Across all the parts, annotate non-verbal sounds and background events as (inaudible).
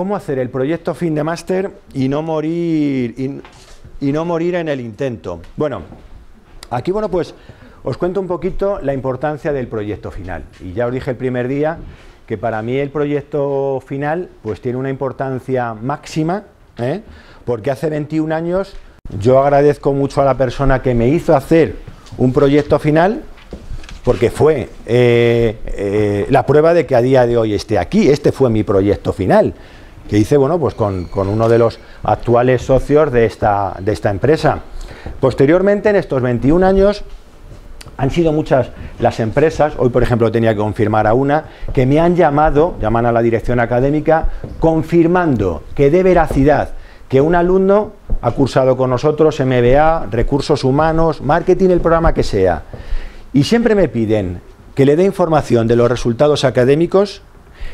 ¿cómo hacer el proyecto fin de máster y no morir y, no morir en el intento? Bueno, aquí bueno pues os cuento un poquito la importancia del proyecto final. Y ya os dije el primer día que para mí el proyecto final pues tiene una importancia máxima, ¿eh? porque hace 21 años yo agradezco mucho a la persona que me hizo hacer un proyecto final porque fue eh, eh, la prueba de que a día de hoy esté aquí. Este fue mi proyecto final, que hice bueno, pues con, uno de los actuales socios de esta, de esta empresa. Posteriormente, en estos 21 años, han sido muchas las empresas, hoy por ejemplo tenía que confirmar a una, que me han llamado, llaman a la dirección académica, confirmando que de veracidad que un alumno ha cursado con nosotros MBA, recursos humanos, marketing, el programa que sea, y siempre me piden que le dé información de los resultados académicos,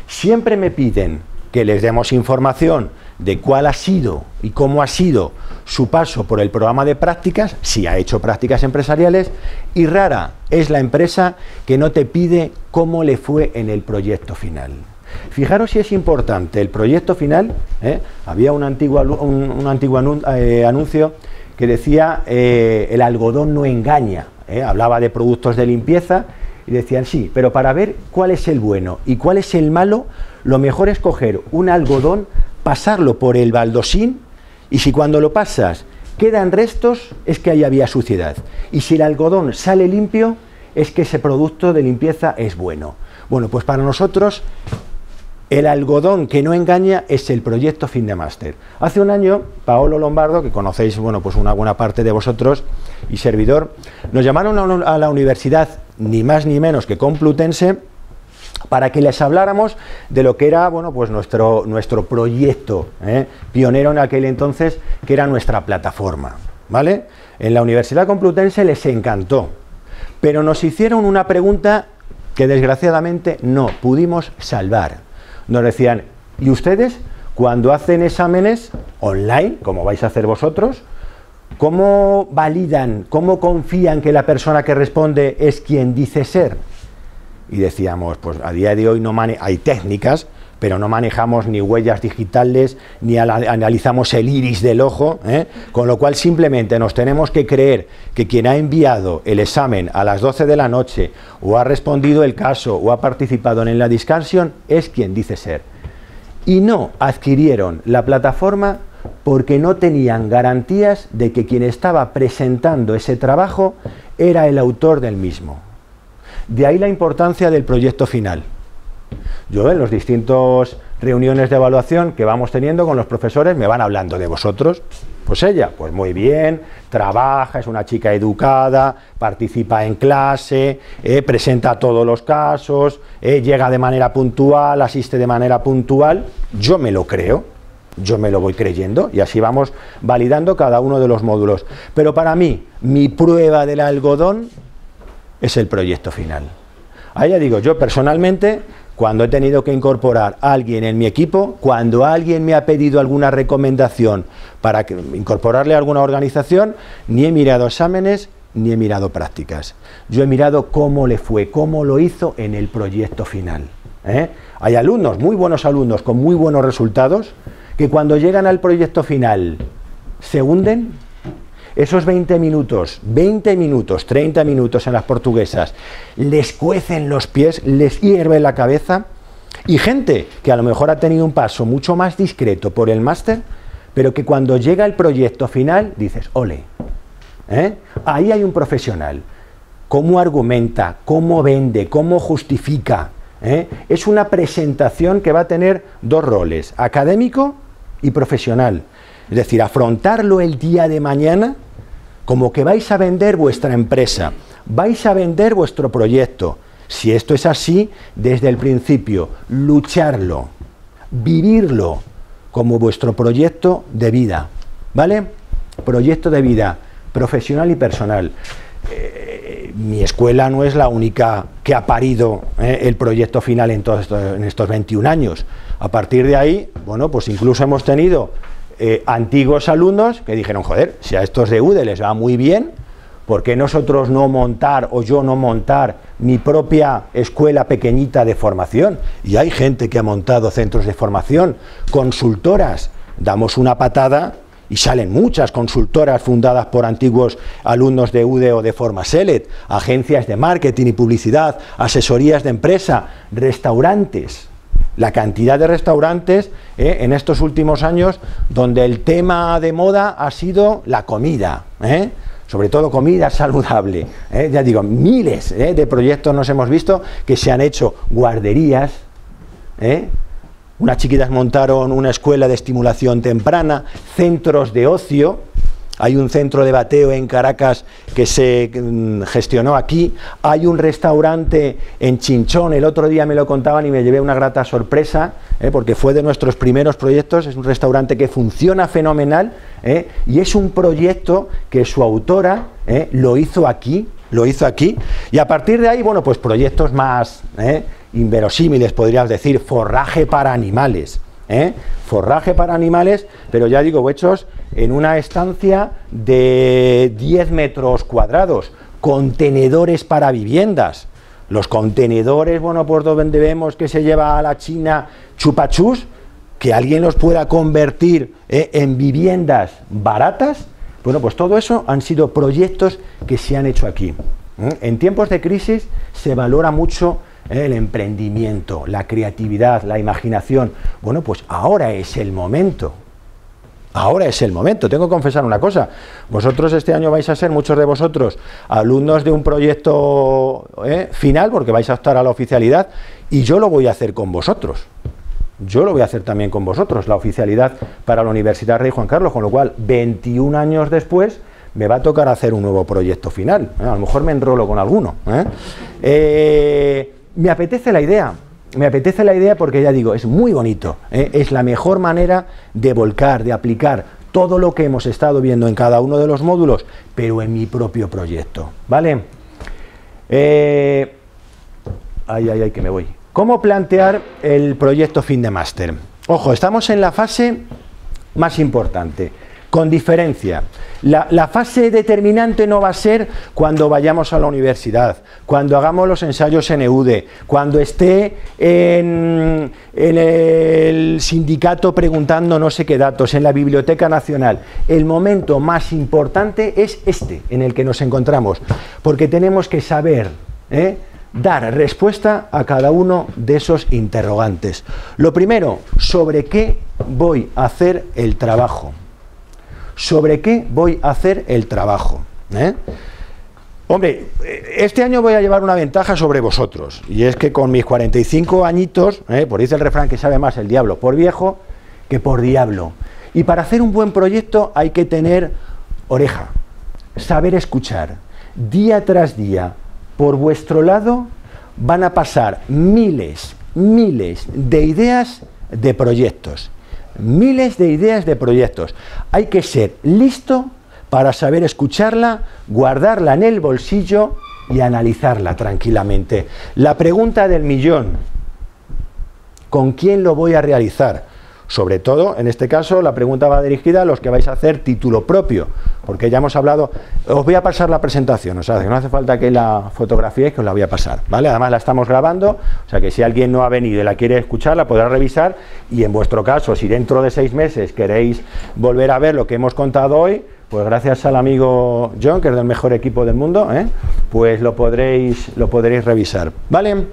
siempre me piden que les demos información de cuál ha sido y cómo ha sido su paso por el programa de prácticas, si ha hecho prácticas empresariales, y rara es la empresa que no te pide cómo le fue en el proyecto final. Fijaros si es importante el proyecto final. ¿eh? Había un antiguo, un, antiguo eh, anuncio que decía eh, el algodón no engaña. hablaba de productos de limpieza y decían sí, pero para ver cuál es el bueno y cuál es el malo, lo mejor es coger un algodón, pasarlo por el baldosín y si cuando lo pasas quedan restos, es que ahí había suciedad. Y si el algodón sale limpio, es que ese producto de limpieza es bueno. Bueno, pues para nosotros el algodón que no engaña es el proyecto fin de máster. Hace un año, Paolo Lombardo, que conocéis, bueno, pues una buena parte de vosotros y servidor, nos llamaron a la universidad, ni más ni menos que Complutense, para que les habláramos de lo que era, bueno, pues nuestro, nuestro proyecto ¿eh? pionero en aquel entonces, que era nuestra plataforma, ¿vale? En la Universidad Complutense les encantó, pero nos hicieron una pregunta que desgraciadamente no pudimos salvar nos decían, ¿y ustedes cuando hacen exámenes online, como vais a hacer vosotros, cómo validan, cómo confían que la persona que responde es quien dice ser? Y decíamos, pues a día de hoy no hay técnicas, pero no manejamos ni huellas digitales, ni analizamos el iris del ojo, ¿eh? con lo cual simplemente nos tenemos que creer que quien ha enviado el examen a las 12 de la noche, o ha respondido el caso, o ha participado en la discursión, es quien dice ser. Y no adquirieron la plataforma porque no tenían garantías de que quien estaba presentando ese trabajo era el autor del mismo. De ahí la importancia del proyecto final. Yo en las distintas reuniones de evaluación que vamos teniendo con los profesores me van hablando de vosotros. Pues ella, pues muy bien, trabaja, es una chica educada, participa en clase, eh, presenta todos los casos, eh, llega de manera puntual, asiste de manera puntual. Yo me lo creo, yo me lo voy creyendo y así vamos validando cada uno de los módulos. Pero para mí, mi prueba del algodón es el proyecto final. Ahí ya digo, yo personalmente cuando he tenido que incorporar a alguien en mi equipo, cuando alguien me ha pedido alguna recomendación para incorporarle a alguna organización, ni he mirado exámenes ni he mirado prácticas. Yo he mirado cómo le fue, cómo lo hizo en el proyecto final. ¿eh? Hay alumnos, muy buenos alumnos, con muy buenos resultados, que cuando llegan al proyecto final se hunden esos 20 minutos, 20 minutos, 30 minutos en las portuguesas, les cuecen los pies, les hierve la cabeza. Y gente que a lo mejor ha tenido un paso mucho más discreto por el máster, pero que cuando llega el proyecto final dices, ole, ¿eh? ahí hay un profesional. ¿Cómo argumenta? ¿Cómo vende? ¿Cómo justifica? ¿Eh? Es una presentación que va a tener dos roles, académico y profesional. Es decir, afrontarlo el día de mañana como que vais a vender vuestra empresa, vais a vender vuestro proyecto. Si esto es así, desde el principio, lucharlo, vivirlo como vuestro proyecto de vida, ¿vale? Proyecto de vida profesional y personal. Eh, mi escuela no es la única que ha parido eh, el proyecto final en, en estos 21 años. A partir de ahí, bueno, pues incluso hemos tenido eh, antiguos alumnos que dijeron, joder, si a estos de UDE les va muy bien, ¿Por qué nosotros no montar o yo no montar mi propia escuela pequeñita de formación? Y hay gente que ha montado centros de formación, consultoras. Damos una patada y salen muchas consultoras fundadas por antiguos alumnos de UDE o de Formaselet, agencias de marketing y publicidad, asesorías de empresa, restaurantes. La cantidad de restaurantes eh, en estos últimos años donde el tema de moda ha sido la comida. ¿eh? sobre todo comida saludable. ¿eh? Ya digo, miles de proyectos nos hemos visto que se han hecho guarderías. Unas chiquitas montaron una escuela de estimulación temprana, centros de ocio, hay un centro de bateo en Caracas que se mm, gestionó aquí. Hay un restaurante en Chinchón. El otro día me lo contaban y me llevé una grata sorpresa, ¿eh? porque fue de nuestros primeros proyectos. Es un restaurante que funciona fenomenal ¿eh? y es un proyecto que su autora ¿eh? lo hizo aquí. Lo hizo aquí. Y a partir de ahí, bueno, pues proyectos más inverosímiles, podrías decir, forraje para animales. Forraje para animales, pero ya digo, hechos en una estancia de 10 metros cuadrados, contenedores para viviendas. Los contenedores, bueno, por donde vemos que se lleva a la China chupachus, que alguien los pueda convertir eh, en viviendas baratas, bueno, pues todo eso han sido proyectos que se han hecho aquí. En tiempos de crisis se valora mucho eh, el emprendimiento, la creatividad, la imaginación. Bueno, pues ahora es el momento Ahora es el momento. Tengo que confesar una cosa. Vosotros este año vais a ser, muchos de vosotros, alumnos de un proyecto eh, final, porque vais a optar a la oficialidad, y yo lo voy a hacer con vosotros. Yo lo voy a hacer también con vosotros, la oficialidad para la Universidad Rey Juan Carlos, con lo cual, 21 años después, me va a tocar hacer un nuevo proyecto final. Eh, a lo mejor me enrolo con alguno. ¿eh? Me apetece la idea, me apetece la idea porque ya digo, es muy bonito, ¿eh? es la mejor manera de volcar, de aplicar todo lo que hemos estado viendo en cada uno de los módulos, pero en mi propio proyecto, ¿vale? Eh, ay, ay, ay, que me voy. ¿Cómo plantear el proyecto fin de máster? Ojo, estamos en la fase más importante, con diferencia. La, fase determinante no va a ser cuando vayamos a la universidad, cuando hagamos los ensayos en EUDE, cuando esté en, el sindicato preguntando no sé qué datos, en la Biblioteca Nacional. El momento más importante es este en el que nos encontramos, porque tenemos que saber... ¿eh? dar respuesta a cada uno de esos interrogantes. Lo primero, ¿sobre qué voy a hacer el trabajo? Sobre qué voy a hacer el trabajo. ¿eh? Hombre, este año voy a llevar una ventaja sobre vosotros, y es que con mis 45 añitos, ¿eh? por dice el refrán que sabe más el diablo por viejo que por diablo. Y para hacer un buen proyecto hay que tener oreja, saber escuchar. Día tras día, por vuestro lado, van a pasar miles, miles de ideas de proyectos miles de ideas de proyectos. Hay que ser listo para saber escucharla, guardarla en el bolsillo y analizarla tranquilamente. La pregunta del millón, ¿con quién lo voy a realizar? Sobre todo, en este caso, la pregunta va dirigida a los que vais a hacer título propio, porque ya hemos hablado, os voy a pasar la presentación, o sea, que no hace falta que la fotografíe, que os la voy a pasar, ¿vale? Además la estamos grabando, o sea que si alguien no ha venido y la quiere escuchar, la podrá revisar, y en vuestro caso, si dentro de seis meses queréis volver a ver lo que hemos contado hoy, pues gracias al amigo John, que es del mejor equipo del mundo, ¿eh? pues lo podréis, lo podréis revisar, ¿vale?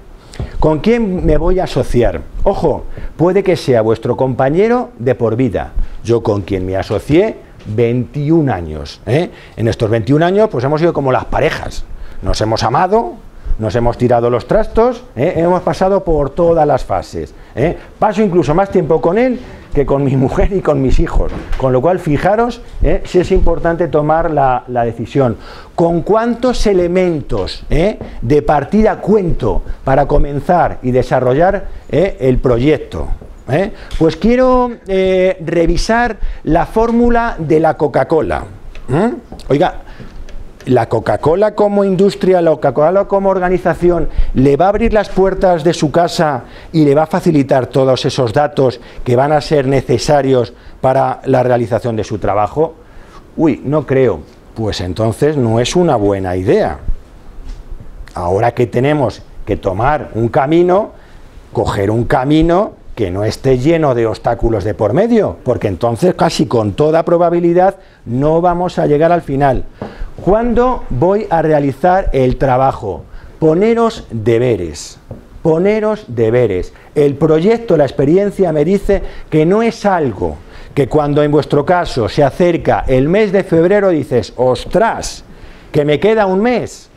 ¿Con quién me voy a asociar? Ojo, puede que sea vuestro compañero de por vida. Yo con quien me asocié 21 años. ¿eh? En estos 21 años pues hemos sido como las parejas. Nos hemos amado, nos hemos tirado los trastos, ¿eh? hemos pasado por todas las fases. ¿eh? Paso incluso más tiempo con él que con mi mujer y con mis hijos. Con lo cual, fijaros ¿eh? si es importante tomar la, decisión. ¿Con cuántos elementos de partida cuento para comenzar y desarrollar el proyecto? Pues quiero revisar la fórmula de la Coca-Cola. Oiga, la Coca-Cola como industria, la Coca-Cola como organización, le va a abrir las puertas de su casa y le va a facilitar todos esos datos que van a ser necesarios para la realización de su trabajo? Uy, no creo. pues entonces no es una buena idea. Ahora que tenemos que tomar un camino, coger un camino que no esté lleno de obstáculos de por medio, porque entonces casi con toda probabilidad no vamos a llegar al final. ¿Cuándo voy a realizar el trabajo? Poneros deberes, poneros deberes. El proyecto, la experiencia me dice que no es algo que cuando en vuestro caso se acerca el mes de febrero dices, ostras, que me queda un mes,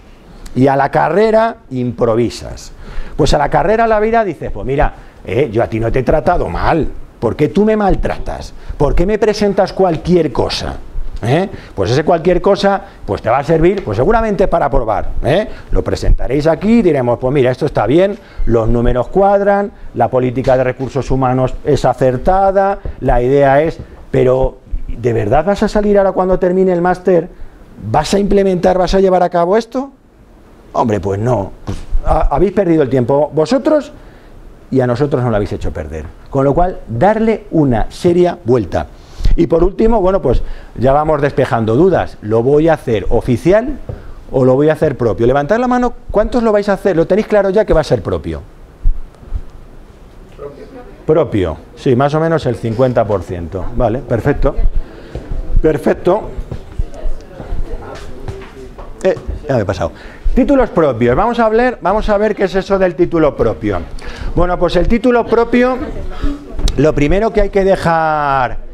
y a la carrera improvisas. Pues a la carrera la vida dices, pues mira, eh, yo a ti no te he tratado mal, ¿por qué tú me maltratas? ¿Por qué me presentas cualquier cosa? ¿Eh? Pues ese cualquier cosa, pues te va a servir, pues seguramente para probar. ¿eh? Lo presentaréis aquí diremos, pues mira, esto está bien, los números cuadran, la política de recursos humanos es acertada, la idea es, pero ¿de verdad vas a salir ahora cuando termine el máster? ¿Vas a implementar, vas a llevar a cabo esto? Hombre, pues no. Pues, habéis perdido el tiempo vosotros y a nosotros no lo habéis hecho perder. Con lo cual, darle una seria vuelta. Y por último, bueno, pues ya vamos despejando dudas. ¿Lo voy a hacer oficial o lo voy a hacer propio? Levantad la mano, ¿cuántos lo vais a hacer? ¿Lo tenéis claro ya que va a ser propio? Propio. Sí, más o menos el 50%. Vale, perfecto. Perfecto. Eh, ya me he pasado. Títulos propios. Vamos a hablar, vamos a ver qué es eso del título propio. Bueno, pues el título propio, lo primero que hay que dejar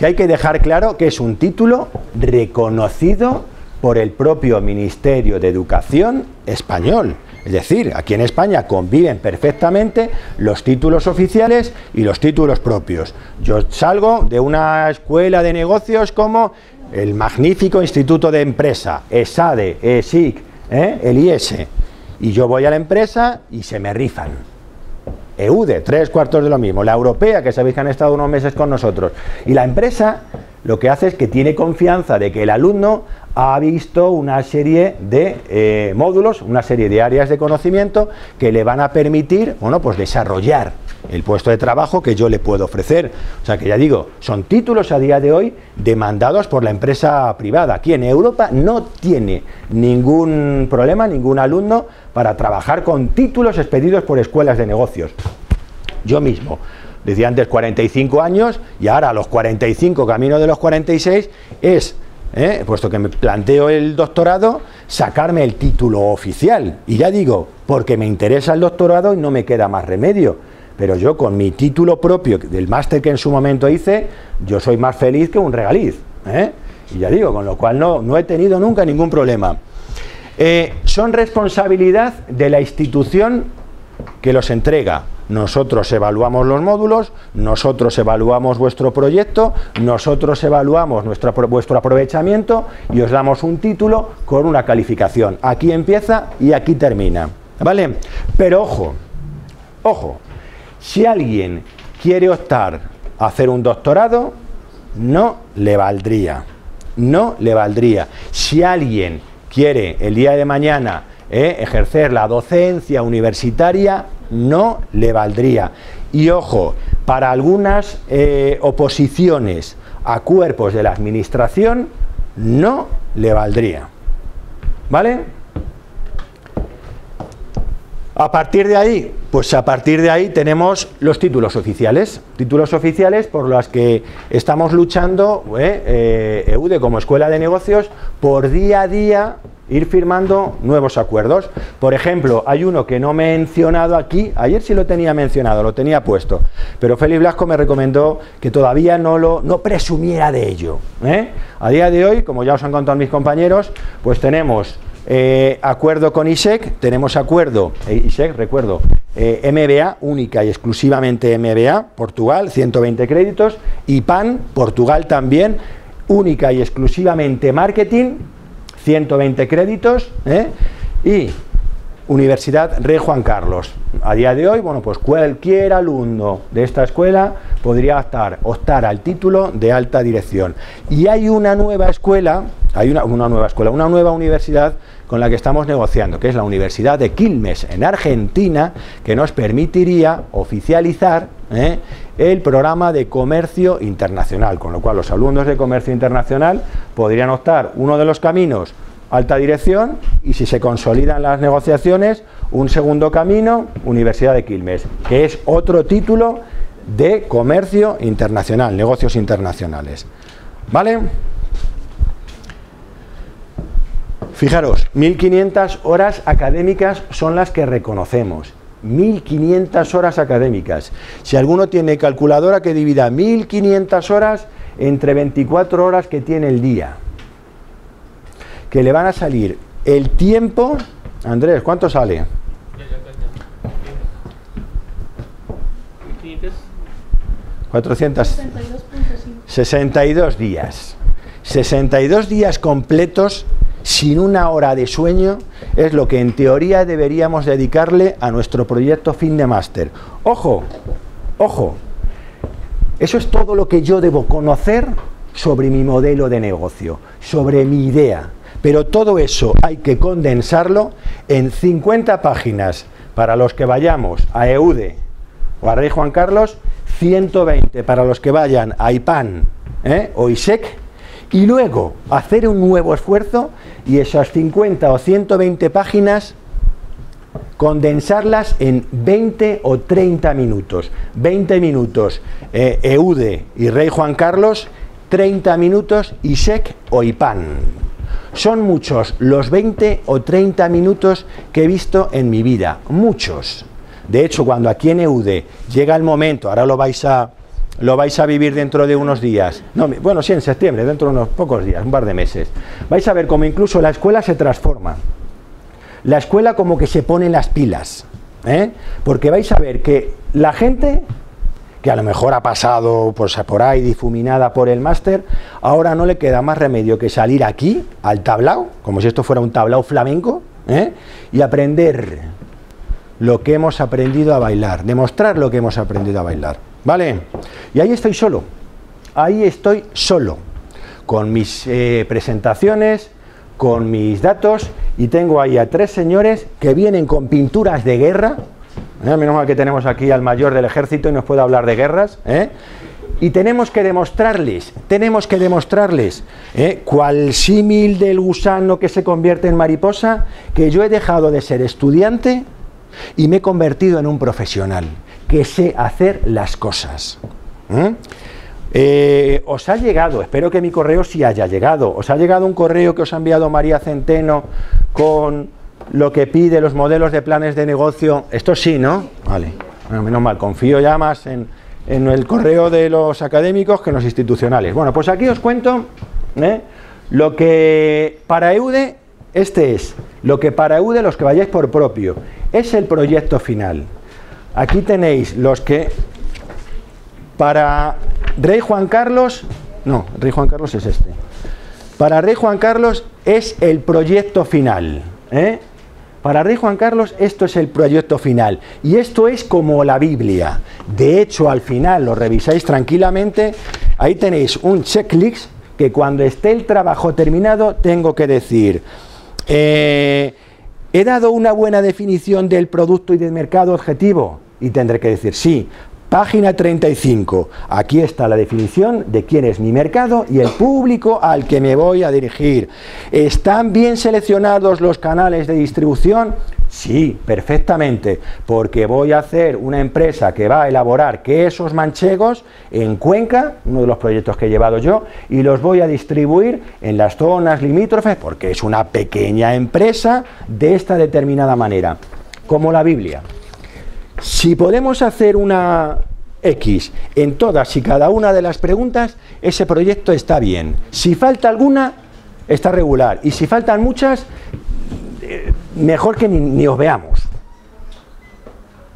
que hay que dejar claro que es un título reconocido por el propio Ministerio de Educación español. Es decir, aquí en España conviven perfectamente los títulos oficiales y los títulos propios. Yo salgo de una escuela de negocios como el magnífico Instituto de Empresa, ESADE, ESIC, ¿eh? el IS, y yo voy a la empresa y se me rifan EUDE, tres cuartos de lo mismo. La europea, que sabéis que han estado unos meses con nosotros. Y la empresa lo que hace es que tiene confianza de que el alumno ha visto una serie de eh, módulos, una serie de áreas de conocimiento que le van a permitir, bueno, pues desarrollar el puesto de trabajo que yo le puedo ofrecer. O sea que ya digo, son títulos a día de hoy demandados por la empresa privada. Aquí en Europa no tiene ningún problema, ningún alumno para trabajar con títulos expedidos por escuelas de negocios. Yo mismo, decía antes 45 años y ahora a los 45, camino de los 46, es, ¿eh? puesto que me planteo el doctorado, sacarme el título oficial. Y ya digo, porque me interesa el doctorado y no me queda más remedio. Pero yo con mi título propio del máster que en su momento hice, yo soy más feliz que un regaliz. ¿eh? Y ya digo, con lo cual no, no he tenido nunca ningún problema. Eh, son responsabilidad de la institución que los entrega. Nosotros evaluamos los módulos, nosotros evaluamos vuestro proyecto, nosotros evaluamos vuestro aprovechamiento y os damos un título con una calificación. Aquí empieza y aquí termina. ¿Vale? Pero ojo, ojo, si alguien quiere optar a hacer un doctorado, no le valdría. No le valdría. Si alguien quiere el día de mañana eh, ejercer la docencia universitaria, no le valdría. Y ojo, para algunas eh, oposiciones a cuerpos de la administración, no le valdría. ¿Vale? A partir de ahí, pues a partir de ahí tenemos los títulos oficiales, títulos oficiales por los que estamos luchando, eh, eh, EUDE como escuela de negocios, por día a día ir firmando nuevos acuerdos. Por ejemplo, hay uno que no me he mencionado aquí, ayer sí lo tenía mencionado, lo tenía puesto, pero Félix Blasco me recomendó que todavía no lo no presumiera de ello. ¿eh? A día de hoy, como ya os han contado mis compañeros, pues tenemos eh, acuerdo con ISEC, tenemos acuerdo, eh, ISEC, recuerdo, eh, MBA, única y exclusivamente MBA, Portugal, 120 créditos, y PAN, Portugal también, única y exclusivamente marketing, 120 créditos, y Universidad Rey Juan Carlos. A día de hoy, bueno, pues cualquier alumno de esta escuela podría optar, al título de alta dirección. Y hay una nueva escuela, hay una, una nueva escuela, una nueva universidad con la que estamos negociando, que es la Universidad de Quilmes en Argentina, que nos permitiría oficializar ¿eh? el programa de comercio internacional, con lo cual los alumnos de comercio internacional podrían optar uno de los caminos alta dirección y si se consolidan las negociaciones, un segundo camino, Universidad de Quilmes, que es otro título de comercio internacional, negocios internacionales. ¿Vale? Fijaros, 1.500 horas académicas son las que reconocemos. 1.500 horas académicas. Si alguno tiene calculadora que divida 1.500 horas entre 24 horas que tiene el día, que le van a salir el tiempo... Andrés, ¿cuánto sale? 400... 62 días. 62 días completos sin una hora de sueño es lo que en teoría deberíamos dedicarle a nuestro proyecto fin de máster. Ojo, ojo, eso es todo lo que yo debo conocer sobre mi modelo de negocio, sobre mi idea. Pero todo eso hay que condensarlo en 50 páginas para los que vayamos a EUDE o a Rey Juan Carlos, 120 para los que vayan a IPAN ¿eh? o ISEC y luego hacer un nuevo esfuerzo y esas 50 o 120 páginas condensarlas en 20 o 30 minutos. 20 minutos eh, EUDE y Rey Juan Carlos, 30 minutos ISEC o IPAN. Son muchos los 20 o 30 minutos que he visto en mi vida, muchos. De hecho, cuando aquí en EUDE llega el momento, ahora lo vais a, lo vais a vivir dentro de unos días, no, bueno, sí, en septiembre, dentro de unos pocos días, un par de meses, vais a ver cómo incluso la escuela se transforma. La escuela como que se pone las pilas, ¿eh? porque vais a ver que la gente que a lo mejor ha pasado pues, por ahí difuminada por el máster, ahora no le queda más remedio que salir aquí, al tablao, como si esto fuera un tablao flamenco, ¿eh? y aprender lo que hemos aprendido a bailar, demostrar lo que hemos aprendido a bailar. ¿Vale? Y ahí estoy solo, ahí estoy solo, con mis eh, presentaciones, con mis datos, y tengo ahí a tres señores que vienen con pinturas de guerra, ¿eh? menos mal que tenemos aquí al mayor del ejército y nos puede hablar de guerras, ¿eh? y tenemos que demostrarles, tenemos que demostrarles, ¿eh? cual símil del gusano que se convierte en mariposa, que yo he dejado de ser estudiante y me he convertido en un profesional que sé hacer las cosas. ¿Mm? Eh, os ha llegado, espero que mi correo sí haya llegado, os ha llegado un correo que os ha enviado María Centeno con lo que pide los modelos de planes de negocio. Esto sí, ¿no? Vale, bueno, menos mal, confío ya más en, el correo de los académicos que en los institucionales. Bueno, pues aquí os cuento ¿eh? lo que para EUDE, este es, lo que para EUDE, los que vayáis por propio, es el proyecto final. Aquí tenéis los que para Rey Juan Carlos, no, Rey Juan Carlos es este. Para Rey Juan Carlos es el proyecto final. ¿eh? Para Rey Juan Carlos esto es el proyecto final y esto es como la Biblia. De hecho, al final lo revisáis tranquilamente, ahí tenéis un checklist que cuando esté el trabajo terminado tengo que decir, eh, ¿He dado una buena definición del producto y del mercado objetivo? Y tendré que decir sí. Página 35. Aquí está la definición de quién es mi mercado y el público al que me voy a dirigir. ¿Están bien seleccionados los canales de distribución? Sí, perfectamente, porque voy a hacer una empresa que va a elaborar quesos manchegos en Cuenca, uno de los proyectos que he llevado yo, y los voy a distribuir en las zonas limítrofes, porque es una pequeña empresa de esta determinada manera, como la Biblia. Si podemos hacer una X en todas y cada una de las preguntas, ese proyecto está bien. Si falta alguna, está regular. Y si faltan muchas, mejor que ni, os veamos.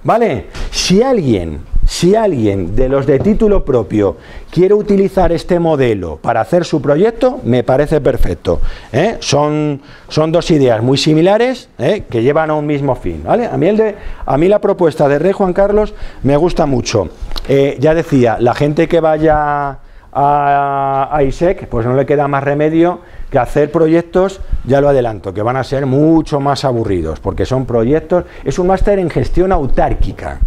¿Vale? Si alguien, si alguien de los de título propio quiere utilizar este modelo para hacer su proyecto, me parece perfecto. ¿eh? Son, son dos ideas muy similares ¿eh? que llevan a un mismo fin. ¿vale? A, mí el de, a mí la propuesta de Rey Juan Carlos me gusta mucho. Eh, ya decía, la gente que vaya a ISEC, pues no le queda más remedio que hacer proyectos, ya lo adelanto, que van a ser mucho más aburridos, porque son proyectos, es un máster en gestión autárquica.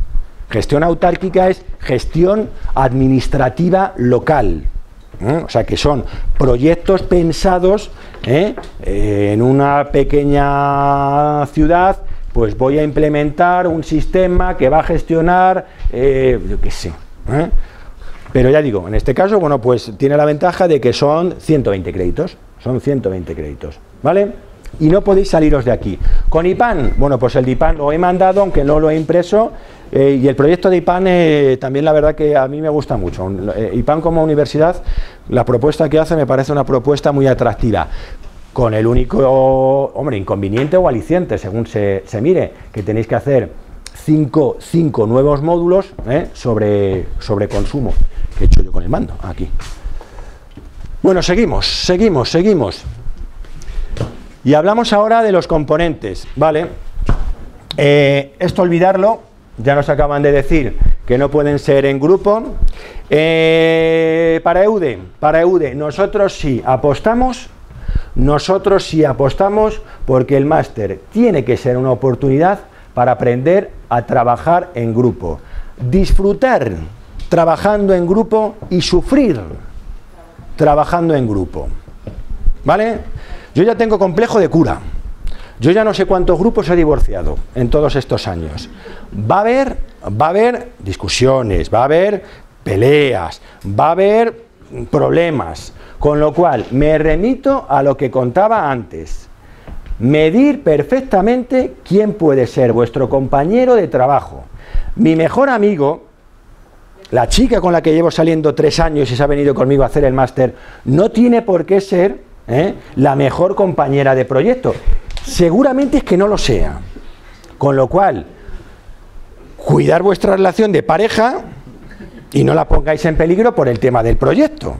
Gestión autárquica es gestión administrativa local. ¿eh? O sea que son proyectos pensados ¿eh? en una pequeña ciudad, pues voy a implementar un sistema que va a gestionar, eh, yo qué sé. Pero ya digo, en este caso, bueno, pues tiene la ventaja de que son 120 créditos. Son 120 créditos. ¿Vale? y no podéis saliros de aquí. Con IPAN, bueno, pues el IPAN lo he mandado, aunque no lo he impreso, eh, y el proyecto de IPAN eh, también la verdad que a mí me gusta mucho. Eh, IPAN como universidad, la propuesta que hace me parece una propuesta muy atractiva. Con el único, hombre, inconveniente o aliciente, según se, mire, que tenéis que hacer cinco, cinco nuevos módulos sobre, sobre consumo, que he hecho yo con el mando, aquí. Bueno, seguimos, seguimos, seguimos. Y hablamos ahora de los componentes, ¿vale? Esto olvidarlo, ya nos acaban de decir que no pueden ser en grupo. Eh, para EUDE, para EUDE, nosotros sí apostamos, nosotros sí apostamos porque el máster tiene que ser una oportunidad para aprender a trabajar en grupo, disfrutar trabajando en grupo y sufrir trabajando en grupo. ¿Vale? Yo ya tengo complejo de cura. Yo ya no sé cuántos grupos he divorciado en todos estos años. Va a haber, va a haber discusiones, va a haber peleas, va a haber problemas, con lo cual me remito a lo que contaba antes. Medir perfectamente quién puede ser vuestro compañero de trabajo. Mi mejor amigo, la chica con la que llevo saliendo tres años y se ha venido conmigo a hacer el máster, no tiene por qué ser ¿eh? la mejor compañera de proyecto. Seguramente es que no lo sea. Con lo cual, cuidar vuestra relación de pareja y no la pongáis en peligro por el tema del proyecto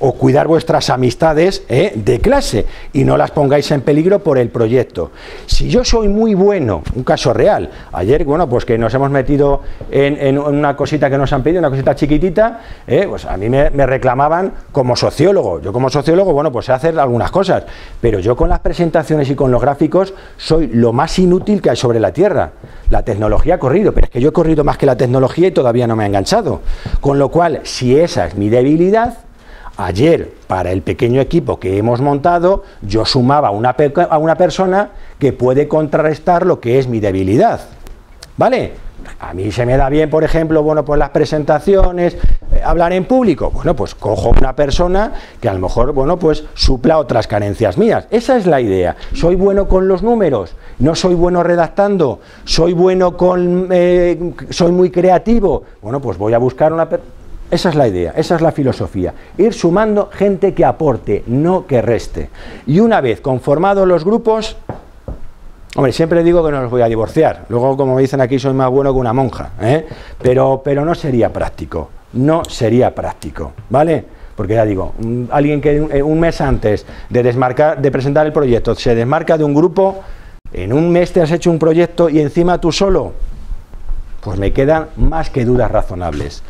o cuidar vuestras amistades ¿eh? de clase y no las pongáis en peligro por el proyecto. Si yo soy muy bueno, un caso real, ayer, bueno, pues que nos hemos metido en, una cosita que nos han pedido, una cosita chiquitita, ¿eh? pues a mí me, reclamaban como sociólogo. Yo como sociólogo, bueno, pues sé hacer algunas cosas, pero yo con las presentaciones y con los gráficos soy lo más inútil que hay sobre la Tierra. La tecnología ha corrido, pero es que yo he corrido más que la tecnología y todavía no me ha enganchado. Con lo cual, si esa es mi debilidad, Ayer, para el pequeño equipo que hemos montado, yo sumaba una a una persona que puede contrarrestar lo que es mi debilidad. ¿Vale? A mí se me da bien, por ejemplo, bueno, pues las presentaciones, eh, hablar en público. Bueno, pues cojo una persona que a lo mejor, bueno, pues supla otras carencias mías. Esa es la idea. Soy bueno con los números, no soy bueno redactando, soy bueno con, eh, soy muy creativo. Bueno, pues voy a buscar una persona esa es la idea, esa es la filosofía. Ir sumando gente que aporte, no que reste. Y una vez conformados los grupos, hombre, siempre digo que no los voy a divorciar. Luego, como dicen aquí, soy más bueno que una monja. ¿eh? Pero, pero no sería práctico. No sería práctico. ¿Vale? Porque ya digo, alguien que eh, un mes antes de, desmarcar, de presentar el proyecto se desmarca de un grupo, en un mes te has hecho un proyecto y encima tú solo, pues me quedan más que dudas razonables.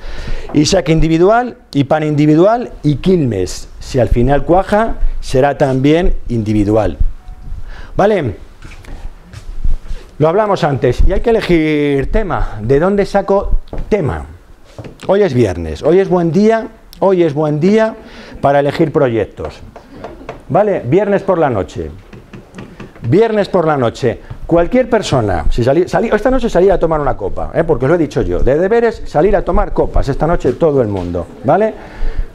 Isaac individual, y pan individual y Quilmes, si al final cuaja, será también individual. ¿Vale? Lo hablamos antes y hay que elegir tema. ¿De dónde saco tema? Hoy es viernes, hoy es buen día, hoy es buen día para elegir proyectos. ¿Vale? Viernes por la noche. Viernes por la noche. Cualquier persona, si salí, esta noche salir a tomar una copa, ¿eh? porque lo he dicho yo, de deberes salir a tomar copas, esta noche todo el mundo, ¿vale?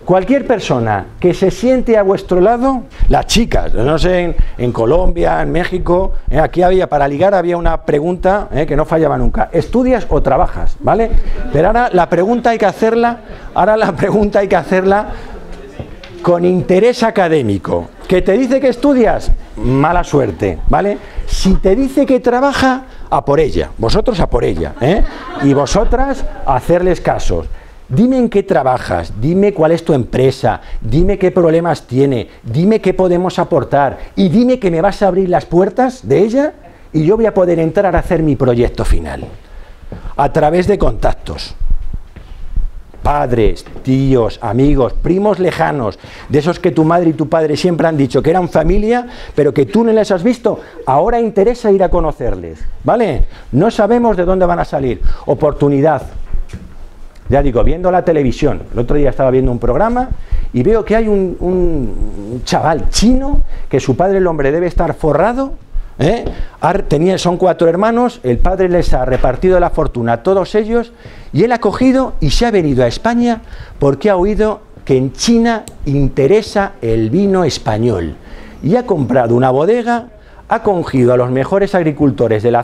Cualquier persona que se siente a vuestro lado, las chicas, no sé, en, Colombia, en México, ¿eh? aquí había, para ligar había una pregunta ¿eh? que no fallaba nunca, ¿estudias o trabajas? ¿Vale? Pero ahora la pregunta hay que hacerla, ahora la pregunta hay que hacerla con interés académico. ¿Que te dice que estudias? Mala suerte, ¿vale? Si te dice que trabaja, a por ella, vosotros a por ella, ¿eh? y vosotras a hacerles casos. Dime en qué trabajas, dime cuál es tu empresa, dime qué problemas tiene, dime qué podemos aportar y dime que me vas a abrir las puertas de ella y yo voy a poder entrar a hacer mi proyecto final a través de contactos. Padres, tíos, amigos, primos lejanos, de esos que tu madre y tu padre siempre han dicho que eran familia, pero que tú no les has visto, ahora interesa ir a conocerles, ¿vale? No sabemos de dónde van a salir. Oportunidad. Ya digo, viendo la televisión, el otro día estaba viendo un programa y veo que hay un, chaval chino que su padre el hombre debe estar forrado ¿eh? Son cuatro hermanos, el padre les ha repartido la fortuna a todos ellos y él ha cogido y se ha venido a España porque ha oído que en China interesa el vino español y ha comprado una bodega, ha cogido a los mejores agricultores de la,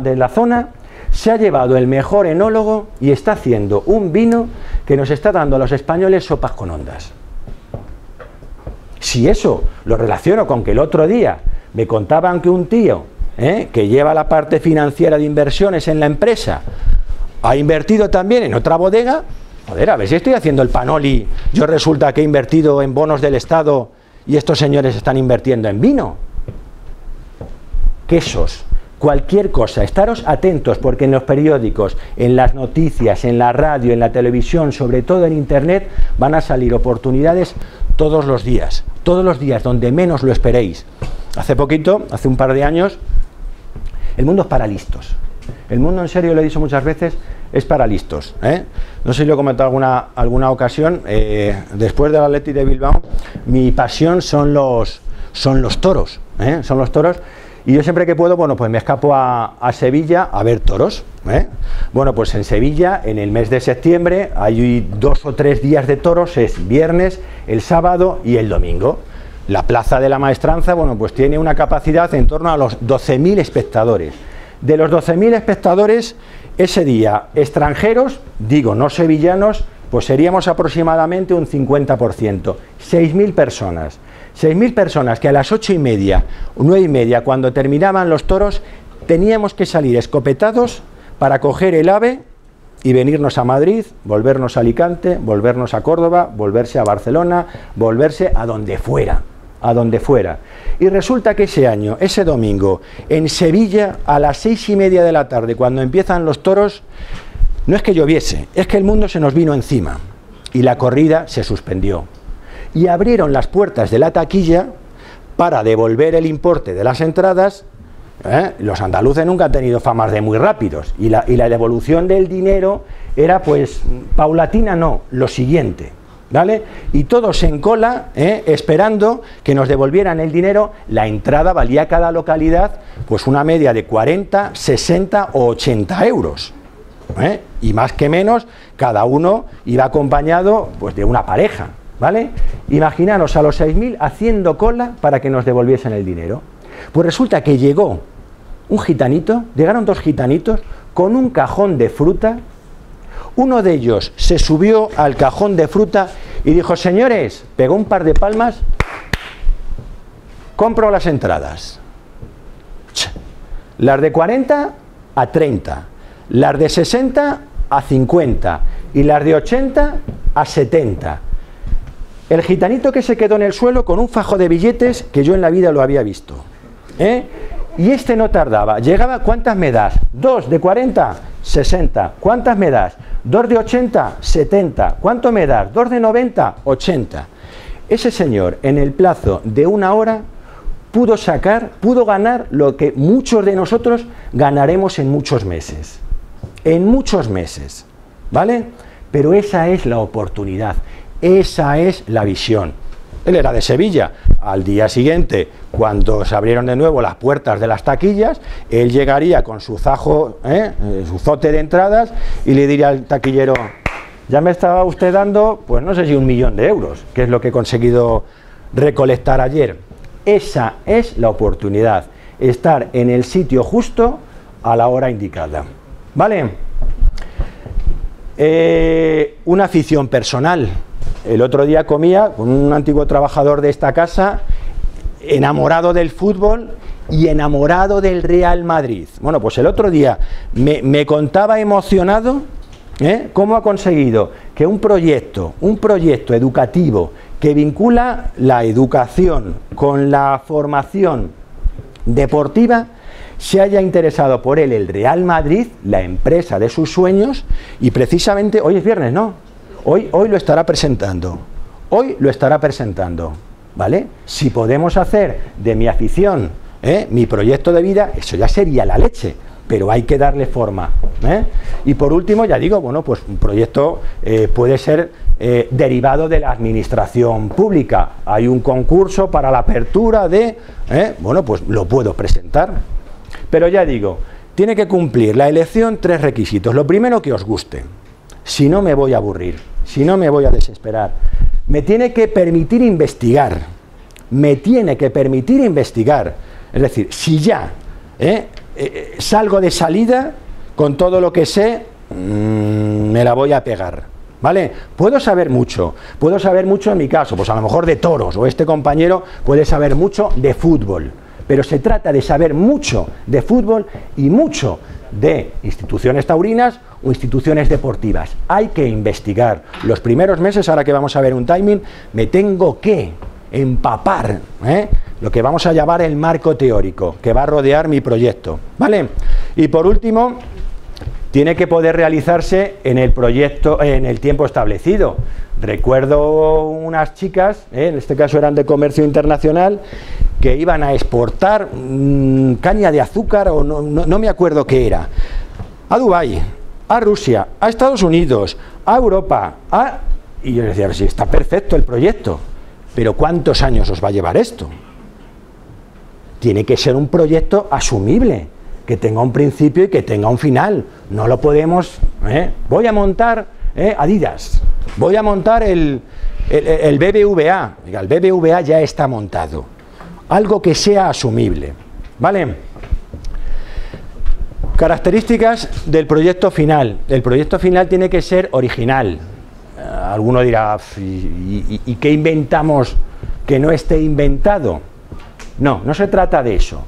de la zona, se ha llevado el mejor enólogo y está haciendo un vino que nos está dando a los españoles sopas con ondas. Si eso lo relaciono con que el otro día me contaban que un tío ¿eh? que lleva la parte financiera de inversiones en la empresa ha invertido también en otra bodega. Joder, a ver si estoy haciendo el panoli. Yo resulta que he invertido en bonos del Estado y estos señores están invirtiendo en vino. Quesos, cualquier cosa, estaros atentos porque en los periódicos, en las noticias, en la radio, en la televisión, sobre todo en Internet, van a salir oportunidades todos los días, todos los días, donde menos lo esperéis. Hace poquito, hace un par de años, el mundo es para listos. El mundo, en serio, lo he dicho muchas veces, es para listos. ¿eh? No sé si lo he comentado alguna, alguna ocasión. Eh, después del Atleti de Bilbao, mi pasión son los, son los toros. ¿eh? Son los toros. Y yo siempre que puedo, bueno, pues me escapo a, a Sevilla a ver toros. Bueno, pues en Sevilla, en el mes de septiembre, hay dos o tres días de toros, es viernes, el sábado y el domingo. La Plaza de la Maestranza, bueno, pues tiene una capacidad en torno a los 12.000 espectadores. De los 12.000 espectadores, ese día extranjeros, digo, no sevillanos, pues seríamos aproximadamente un 50%. 6.000 personas. 6.000 personas que a las ocho y media, nueve y media, cuando terminaban los toros, teníamos que salir escopetados para coger el ave y venirnos a Madrid, volvernos a Alicante, volvernos a Córdoba, volverse a Barcelona, volverse a donde fuera a donde fuera. Y resulta que ese año, ese domingo, en Sevilla, a las seis y media de la tarde, cuando empiezan los toros, no es que lloviese, es que el mundo se nos vino encima y la corrida se suspendió. Y abrieron las puertas de la taquilla para devolver el importe de las entradas. ¿eh? Los andaluces nunca han tenido famas de muy rápidos y la, y la devolución del dinero era pues paulatina, no, lo siguiente. ¿Vale? Y todos en cola, ¿eh? esperando que nos devolvieran el dinero. La entrada valía cada localidad pues una media de 40, 60 o 80 euros. ¿eh? Y más que menos, cada uno iba acompañado pues, de una pareja. ¿Vale? Imaginaros a los 6.000 haciendo cola para que nos devolviesen el dinero. Pues resulta que llegó un gitanito, llegaron dos gitanitos con un cajón de fruta uno de ellos se subió al cajón de fruta y dijo, señores, pegó un par de palmas, compro las entradas. Las de 40 a 30, las de 60 a 50 y las de 80 a 70. El gitanito que se quedó en el suelo con un fajo de billetes que yo en la vida lo había visto. ¿eh? Y este no tardaba. Llegaba, ¿cuántas me das? ¿Dos de 40? 60. ¿Cuántas me das? ¿Dos de 80? 70. ¿Cuánto me das? ¿Dos de 90? 80. Ese señor, en el plazo de una hora, pudo sacar, pudo ganar lo que muchos de nosotros ganaremos en muchos meses. En muchos meses. ¿Vale? Pero esa es la oportunidad. Esa es la visión. Él era de Sevilla. Al día siguiente, cuando se abrieron de nuevo las puertas de las taquillas, él llegaría con su zajo, ¿eh? Eh, su zote de entradas y le diría al taquillero, ya me estaba usted dando, pues no sé si un millón de euros, que es lo que he conseguido recolectar ayer. Esa es la oportunidad, estar en el sitio justo a la hora indicada. ¿Vale? Eh, una afición personal. El otro día comía con un antiguo trabajador de esta casa, enamorado del fútbol y enamorado del Real Madrid. Bueno, pues el otro día me, contaba emocionado ¿eh? cómo ha conseguido que un proyecto, un proyecto educativo que vincula la educación con la formación deportiva, se haya interesado por él el Real Madrid, la empresa de sus sueños, y precisamente, hoy es viernes, ¿no? Hoy, hoy lo estará presentando. Hoy lo estará presentando. ¿Vale? Si podemos hacer de mi afición ¿eh? mi proyecto de vida, eso ya sería la leche pero hay que darle forma. ¿eh? Y por último, ya digo, bueno, pues un proyecto eh, puede ser eh, derivado de la administración pública. Hay un concurso para la apertura de, bueno, pues lo puedo presentar. Pero ya digo, tiene que cumplir la elección tres requisitos. Lo primero, que os guste. Si no, me voy a aburrir. Si no, me voy a desesperar. Me tiene que permitir investigar. Me tiene que permitir investigar. Es decir, si ya eh, salgo de salida con todo lo que sé, mm, me la voy a pegar. ¿Vale? Puedo saber mucho, puedo saber mucho en mi caso, pues a lo mejor de toros, o este compañero puede saber mucho de fútbol, pero se trata de saber mucho de fútbol y mucho de instituciones taurinas o instituciones deportivas. Hay que investigar. Los primeros meses, ahora que vamos a ver un timing, me tengo que empapar ¿eh? lo que vamos a llamar el marco teórico que va a rodear mi proyecto. ¿Vale? Y por último, tiene que poder realizarse en el proyecto, en el tiempo establecido. Recuerdo unas chicas, ¿eh? en este caso eran de comercio internacional, que iban a exportar mm, caña de azúcar o no, no, me acuerdo qué era, a Dubái, a Rusia, a Estados Unidos, a Europa, a... y yo decía, si está perfecto el proyecto, pero ¿cuántos años os va a llevar esto? Tiene que ser un proyecto asumible, que tenga un principio y que tenga un final. No lo podemos... ¿eh? Voy a montar ¿eh? Adidas, voy a montar el, el, BBVA. el BBVA ya está montado. Algo que sea asumible. ¿Vale? Características del proyecto final. El proyecto final tiene que ser original, alguno dirá, ¿y, qué inventamos que no esté inventado? No, no se trata de eso.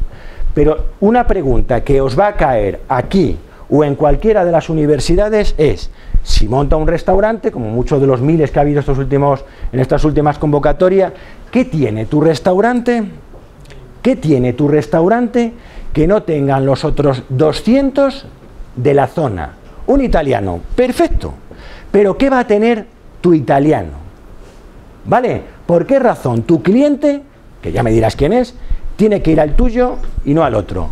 Pero una pregunta que os va a caer aquí o en cualquiera de las universidades es, si monta un restaurante, como muchos de los miles que ha habido estos últimos, en estas últimas convocatorias, ¿qué tiene tu restaurante? ¿Qué tiene tu restaurante que no tengan los otros 200 de la zona? Un italiano, perfecto. Pero ¿qué va a tener tu italiano? ¿Vale? ¿Por qué razón tu cliente, que ya me dirás quién es, tiene que ir al tuyo y no al otro?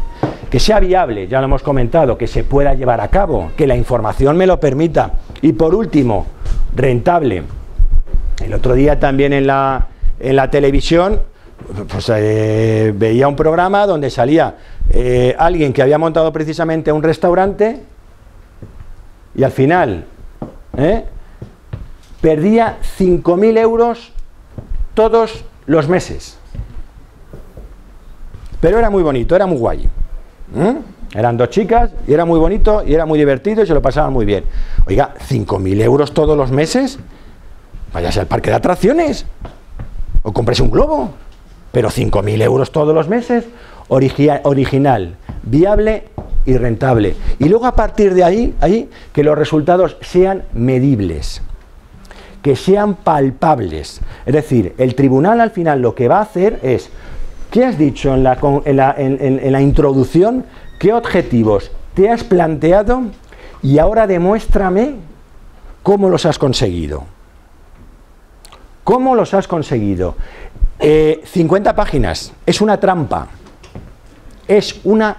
Que sea viable, ya lo hemos comentado, que se pueda llevar a cabo, que la información me lo permita. Y por último, rentable. El otro día también en la, en la televisión pues, eh, veía un programa donde salía eh, alguien que había montado precisamente un restaurante y al final ¿eh? perdía 5.000 euros todos los meses. Pero era muy bonito, era muy guay. Eran dos chicas y era muy bonito y era muy divertido y se lo pasaban muy bien. Oiga, 5.000 euros todos los meses, váyase al parque de atracciones o cómprese un globo. Pero 5.000 euros todos los meses, original, viable y rentable. Y luego a partir de ahí, ahí, que los resultados sean medibles, que sean palpables. Es decir, el tribunal al final lo que va a hacer es, ¿qué has dicho en la, en la introducción? ¿Qué objetivos te has planteado? Y ahora demuéstrame cómo los has conseguido. ¿Cómo los has conseguido? 50 eh, páginas. Es una trampa. Es una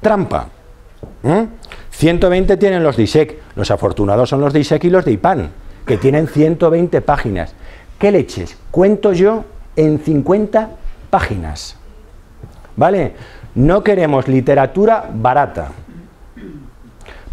trampa. 120 ¿Mm? tienen los de los afortunados son los de y los de IPAN, que tienen 120 páginas. ¿Qué leches? Cuento yo en 50 páginas. ¿Vale? No queremos literatura barata.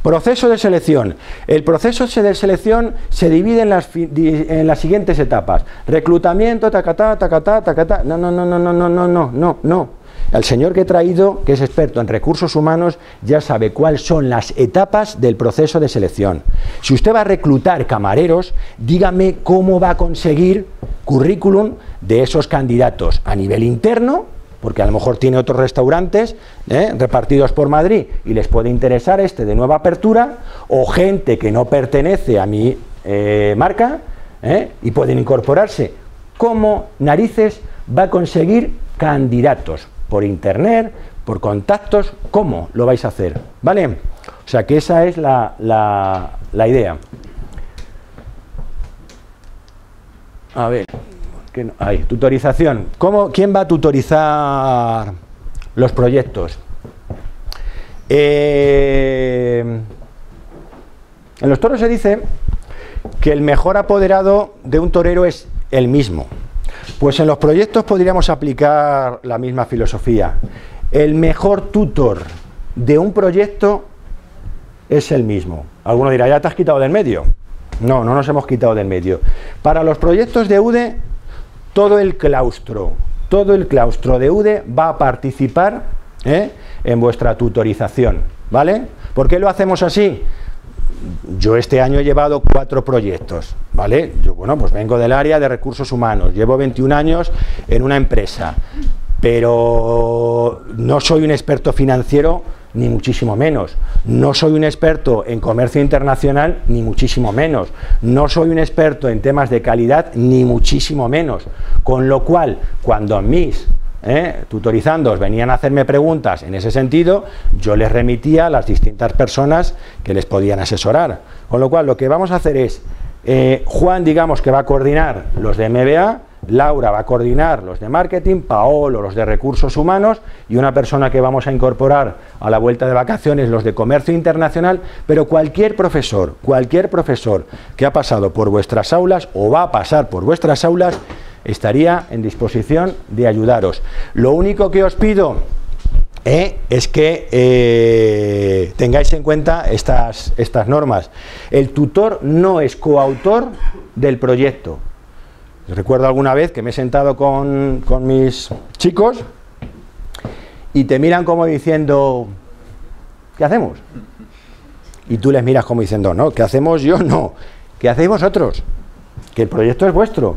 Proceso de selección. El proceso de selección se divide en las, en las siguientes etapas. Reclutamiento, tacatá, tacatá, tacatá. No, no, no, no, no, no, no, no, no. El señor que he traído, que es experto en recursos humanos, ya sabe cuáles son las etapas del proceso de selección. Si usted va a reclutar camareros, dígame cómo va a conseguir currículum de esos candidatos a nivel interno, porque a lo mejor tiene otros restaurantes ¿eh? repartidos por Madrid y les puede interesar este de nueva apertura, o gente que no pertenece a mi eh, marca ¿eh? y pueden incorporarse. ¿Cómo narices va a conseguir candidatos? Por internet, por contactos, ¿cómo lo vais a hacer? ¿Vale? O sea que esa es la, la, idea. A ver, ¿qué Ahí, tutorización. ¿Cómo, ¿Quién va a tutorizar los proyectos? Eh, en los toros se dice que el mejor apoderado de un torero es el mismo. Pues en los proyectos podríamos aplicar la misma filosofía. El mejor tutor de un proyecto es el mismo. Alguno dirá, ya te has quitado del medio. No, no nos hemos quitado del medio. Para los proyectos de UDE, todo el claustro, todo el claustro de UDE va a participar ¿eh? en vuestra tutorización. ¿Vale? ¿Por qué lo hacemos así? Yo este año he llevado cuatro proyectos, ¿vale? Yo, bueno, pues vengo del área de recursos humanos, llevo 21 años en una empresa, pero no soy un experto financiero ni muchísimo menos. No soy un experto en comercio internacional, ni muchísimo menos. No soy un experto en temas de calidad, ni muchísimo menos. Con lo cual, cuando mis ¿eh? venían a hacerme preguntas en ese sentido, yo les remitía a las distintas personas que les podían asesorar. Con lo cual, lo que vamos a hacer es, eh, Juan, digamos que va a coordinar los de MBA, Laura va a coordinar los de marketing, Paolo los de recursos humanos y una persona que vamos a incorporar a la vuelta de vacaciones los de comercio internacional, pero cualquier profesor, cualquier profesor que ha pasado por vuestras aulas o va a pasar por vuestras aulas, estaría en disposición de ayudaros. Lo único que os pido eh, es que eh, tengáis en cuenta estas, estas normas. El tutor no es coautor del proyecto. Recuerdo alguna vez que me he sentado con, con mis chicos y te miran como diciendo, ¿qué hacemos? Y tú les miras como diciendo, no, ¿qué hacemos yo? (laughs) No. ¿Qué hacéis vosotros? Que el proyecto es vuestro.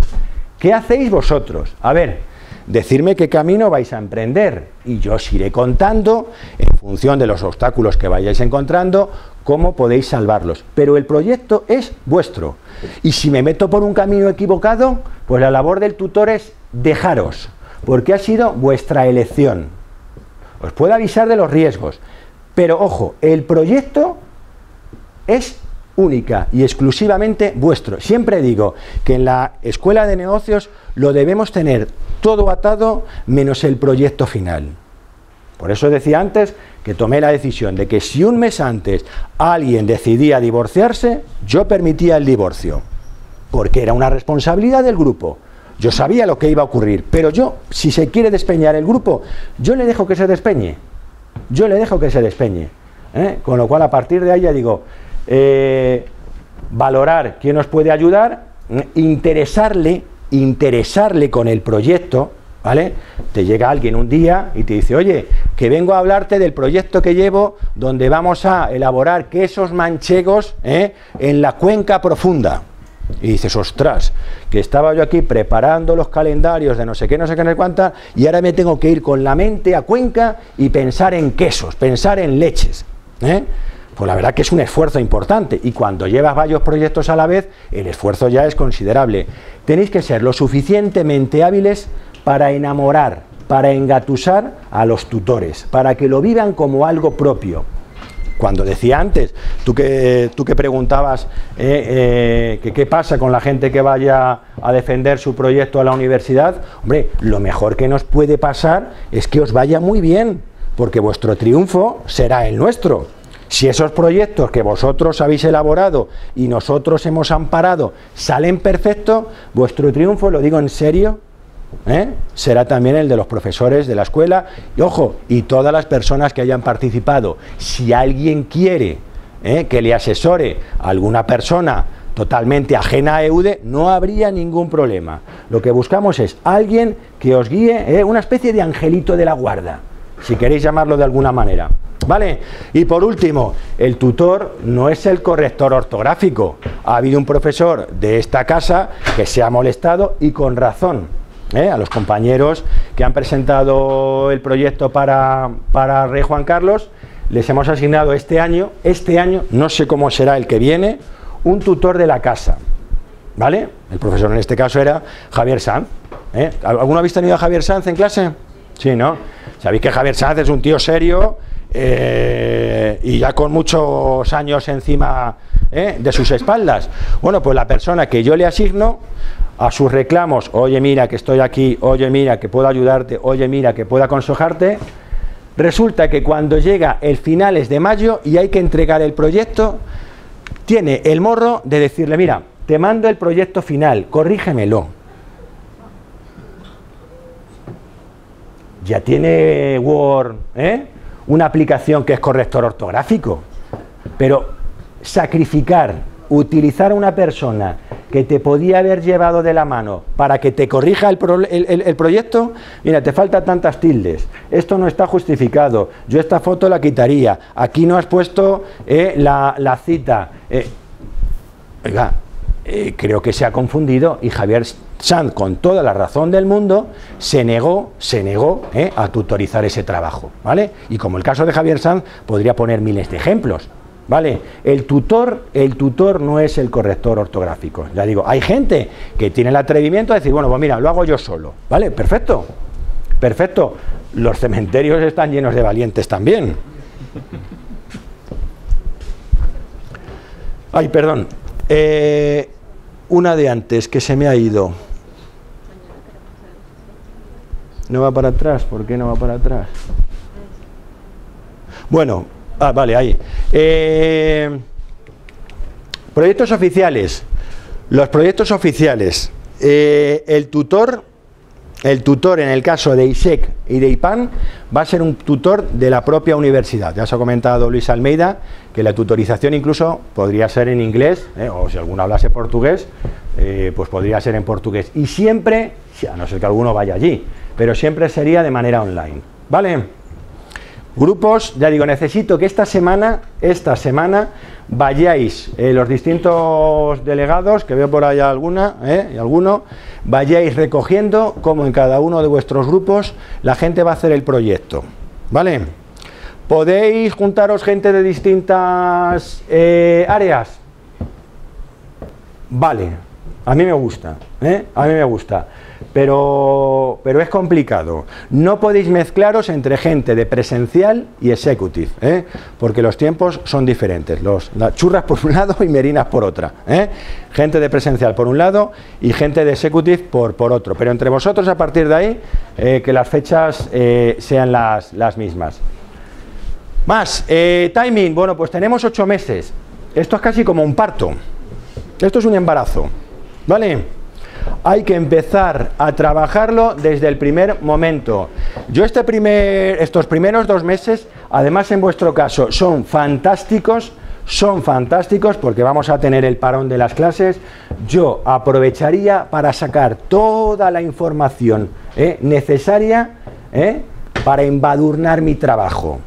¿Qué hacéis vosotros? A ver, decirme qué camino vais a emprender y yo os iré contando, en función de los obstáculos que vayáis encontrando, cómo podéis salvarlos. Pero el proyecto es vuestro. Y si me meto por un camino equivocado, pues la labor del tutor es dejaros, porque ha sido vuestra elección. Os puedo avisar de los riesgos, pero ojo, el proyecto es única y exclusivamente vuestro. Siempre digo que en la escuela de negocios lo debemos tener todo atado menos el proyecto final. Por eso decía antes que tomé la decisión de que si un mes antes alguien decidía divorciarse, yo permitía el divorcio, porque era una responsabilidad del grupo. Yo sabía lo que iba a ocurrir, pero yo, si se quiere despeñar el grupo, yo le dejo que se despeñe. Yo le dejo que se despeñe. ¿eh? Con lo cual, a partir de ahí ya digo, eh, valorar quién nos puede ayudar, interesarle, interesarle con el proyecto, ¿vale? Te llega alguien un día y te dice, oye, que vengo a hablarte del proyecto que llevo donde vamos a elaborar quesos manchegos ¿eh? en la cuenca profunda. Y dices, ostras, que estaba yo aquí preparando los calendarios de no sé qué, no sé qué, no sé cuánta, y ahora me tengo que ir con la mente a Cuenca y pensar en quesos, pensar en leches. ¿eh? Pues la verdad que es un esfuerzo importante y cuando llevas varios proyectos a la vez, el esfuerzo ya es considerable. Tenéis que ser lo suficientemente hábiles para enamorar, para engatusar a los tutores, para que lo vivan como algo propio. Cuando decía antes, tú que, tú que preguntabas eh, eh, qué pasa con la gente que vaya a defender su proyecto a la universidad, hombre, lo mejor que nos puede pasar es que os vaya muy bien, porque vuestro triunfo será el nuestro. Si esos proyectos que vosotros habéis elaborado y nosotros hemos amparado salen perfectos, vuestro triunfo, lo digo en serio, ¿eh? será también el de los profesores de la escuela y ojo, y todas las personas que hayan participado. Si alguien quiere ¿eh? que le asesore a alguna persona totalmente ajena a EUDE, no habría ningún problema. Lo que buscamos es alguien que os guíe, ¿eh? una especie de angelito de la guarda, si queréis llamarlo de alguna manera. ¿Vale? Y por último, el tutor no es el corrector ortográfico. Ha habido un profesor de esta casa que se ha molestado y con razón. ¿eh? A los compañeros que han presentado el proyecto para, para Rey Juan Carlos, les hemos asignado este año, este año, no sé cómo será el que viene, un tutor de la casa. ¿Vale? El profesor en este caso era Javier Sanz. ¿eh? ¿Alguno habéis tenido a Javier Sanz en clase? Sí, ¿no? Sabéis que Javier Sanz es un tío serio, eh, y ya con muchos años encima eh, de sus espaldas. Bueno, pues la persona que yo le asigno a sus reclamos, oye mira que estoy aquí, oye mira que puedo ayudarte, oye mira que puedo aconsejarte, resulta que cuando llega el finales de mayo y hay que entregar el proyecto, tiene el morro de decirle, mira, te mando el proyecto final, corrígemelo. Ya tiene Word, ¿eh? Una aplicación que es corrector ortográfico, pero sacrificar, utilizar a una persona que te podía haber llevado de la mano para que te corrija el, proyecto, mira, te faltan tantas tildes, esto no está justificado, yo esta foto la quitaría, aquí no has puesto eh, la, cita. Eh, oiga, eh, creo que se ha confundido y Javier Sanz, con toda la razón del mundo, se negó, se negó eh, a tutorizar ese trabajo, ¿vale? Y como el caso de Javier Sanz, podría poner miles de ejemplos, ¿vale? El tutor, el tutor no es el corrector ortográfico. Ya digo, hay gente que tiene el atrevimiento de decir, bueno, pues mira, lo hago yo solo, ¿vale? Perfecto, perfecto. Los cementerios están llenos de valientes también. Ay, perdón. Eh, una de antes que se me ha ido. ¿No va para atrás? ¿Por qué no va para atrás? Bueno, ah, vale, ahí. Eh, proyectos oficiales. Los proyectos oficiales. Eh, el tutor, el tutor en el caso de ISEC y de IPAN va a ser un tutor de la propia universidad. Ya se ha comentado Luis Almeida que la tutorización incluso podría ser en inglés, eh, o si alguno hablase portugués, pues podría ser en portugués. Y siempre, a no ser que alguno vaya allí, pero siempre sería de manera online. ¿Vale? Grupos, ya digo, necesito que esta semana, esta semana, vayáis, eh, los distintos delegados, que veo por allá alguna, eh, y alguno, vayáis recogiendo como en cada uno de vuestros grupos la gente va a hacer el proyecto. ¿Vale? ¿Podéis juntaros gente de distintas eh, áreas? Vale, a mí me gusta, a mí me gusta pero, pero es complicado. No podéis mezclaros entre gente de presencial y executive, ¿eh? porque los tiempos son diferentes. Los, las churras por un lado y merinas por otra. ¿eh? Gente de presencial por un lado y gente de executive por, por otro. Pero entre vosotros, a partir de ahí, eh, que las fechas sean las, las, mismas. Más, timing, bueno, pues tenemos ocho meses. Esto es casi como un parto. Esto es un embarazo. ¿Vale? Hay que empezar a trabajarlo desde el primer momento. Yo este primer, estos primeros dos meses, además en vuestro caso, son fantásticos, son fantásticos porque vamos a tener el parón de las clases. Yo aprovecharía para sacar toda la información ¿eh? necesaria ¿eh? para embadurnar mi trabajo,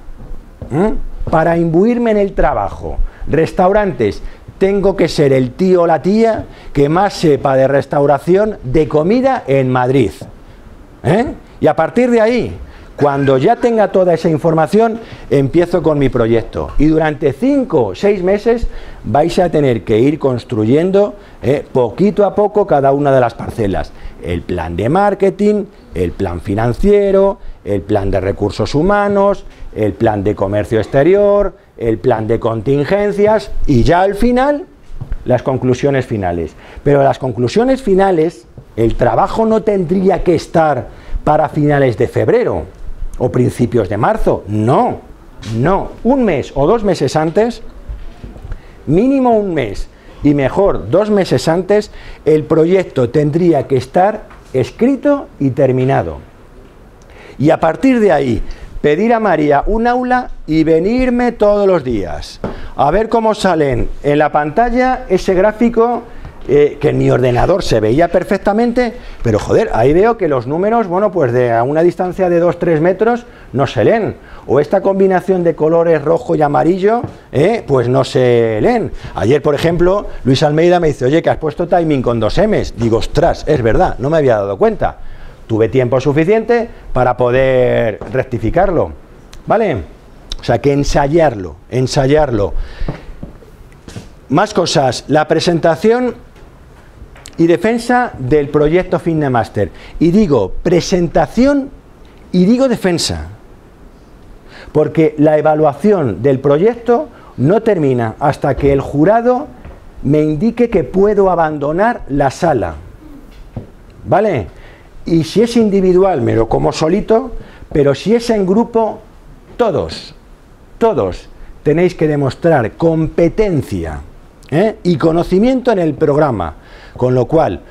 para imbuirme en el trabajo. Restaurantes, tengo que ser el tío o la tía que más sepa de restauración de comida en Madrid. ¿Eh? Y a partir de ahí, cuando ya tenga toda esa información, empiezo con mi proyecto. Y durante cinco o seis meses vais a tener que ir construyendo ¿eh? poquito a poco cada una de las parcelas. El plan de marketing, el plan financiero, el plan de recursos humanos, el plan de comercio exterior, el plan de contingencias y ya al final las conclusiones finales. Pero las conclusiones finales, el trabajo no tendría que estar para finales de febrero o principios de marzo, no, no, un mes o dos meses antes, mínimo un mes y mejor dos meses antes, el proyecto tendría que estar escrito y terminado. Y a partir de ahí, pedir a María un aula y venirme todos los días. A ver cómo salen en la pantalla ese gráfico eh, que en mi ordenador se veía perfectamente, pero joder, ahí veo que los números, bueno, pues de a una distancia de 2-3 metros no se leen. O esta combinación de colores rojo y amarillo, eh, pues no se leen. Ayer, por ejemplo, Luis Almeida me dice, oye, que has puesto timing con dos M's. Digo, ostras, es verdad, no me había dado cuenta tuve tiempo suficiente para poder rectificarlo. ¿Vale? O sea, que ensayarlo, ensayarlo. Más cosas, la presentación y defensa del proyecto Master. Y digo presentación y digo defensa. Porque la evaluación del proyecto no termina hasta que el jurado me indique que puedo abandonar la sala. ¿vale? Y si es individual, me lo como solito, pero si es en grupo, todos, todos tenéis que demostrar competencia ¿eh? y conocimiento en el programa. Con lo cual,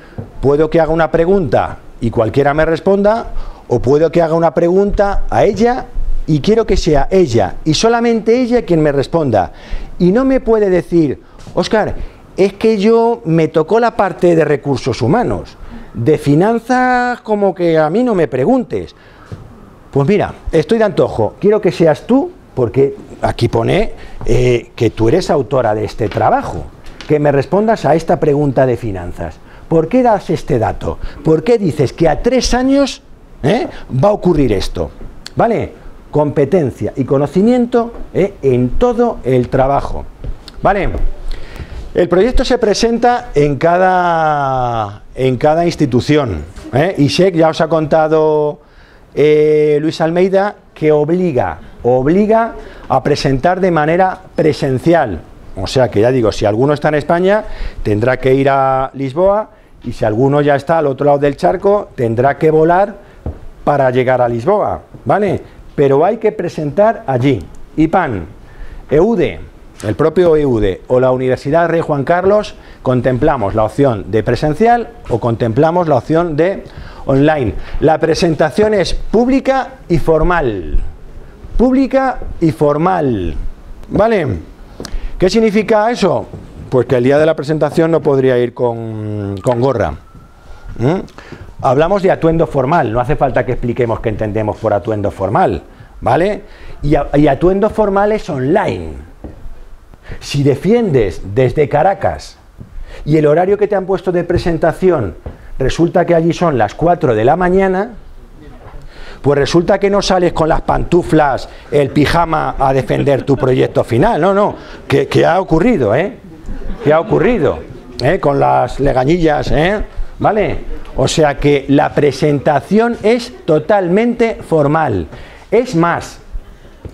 puedo que haga una pregunta y cualquiera me responda, o puedo que haga una pregunta a ella y quiero que sea ella y solamente ella quien me responda. Y no me puede decir, Oscar, es que yo me tocó la parte de recursos humanos, de finanzas como que a mí no me preguntes. Pues mira, estoy de antojo, quiero que seas tú, porque aquí pone eh, que tú eres autora de este trabajo, que me respondas a esta pregunta de finanzas. ¿Por qué das este dato? ¿Por qué dices que a tres años eh, va a ocurrir esto? ¿Vale? Competencia y conocimiento eh, en todo el trabajo. ¿Vale? El proyecto se presenta en cada, en cada institución. ¿eh? Y SEC ya os ha contado eh, Luis Almeida que obliga, obliga a presentar de manera presencial. O sea que ya digo, si alguno está en España, tendrá que ir a Lisboa y si alguno ya está al otro lado del charco, tendrá que volar para llegar a Lisboa, ¿vale? Pero hay que presentar allí. IPAN, EUDE, el propio EUDE o la Universidad Rey Juan Carlos, contemplamos la opción de presencial o contemplamos la opción de online. La presentación es pública y formal. Pública y formal. ¿Vale? ¿Qué significa eso? Pues que el día de la presentación no podría ir con, gorra. ¿Mm? Hablamos de atuendo formal, no hace falta que expliquemos qué entendemos por atuendo formal. ¿Vale? Y, y atuendo formal es online. Si defiendes desde Caracas y el horario que te han puesto de presentación resulta que allí son las 4 de la mañana, pues resulta que no sales con las pantuflas, el pijama a defender tu proyecto final. No, no, que, ha ocurrido, ¿eh? ¿Qué ha ocurrido? ¿Eh? Con las legañillas, ¿eh? ¿Vale? O sea que la presentación es totalmente formal. Es más,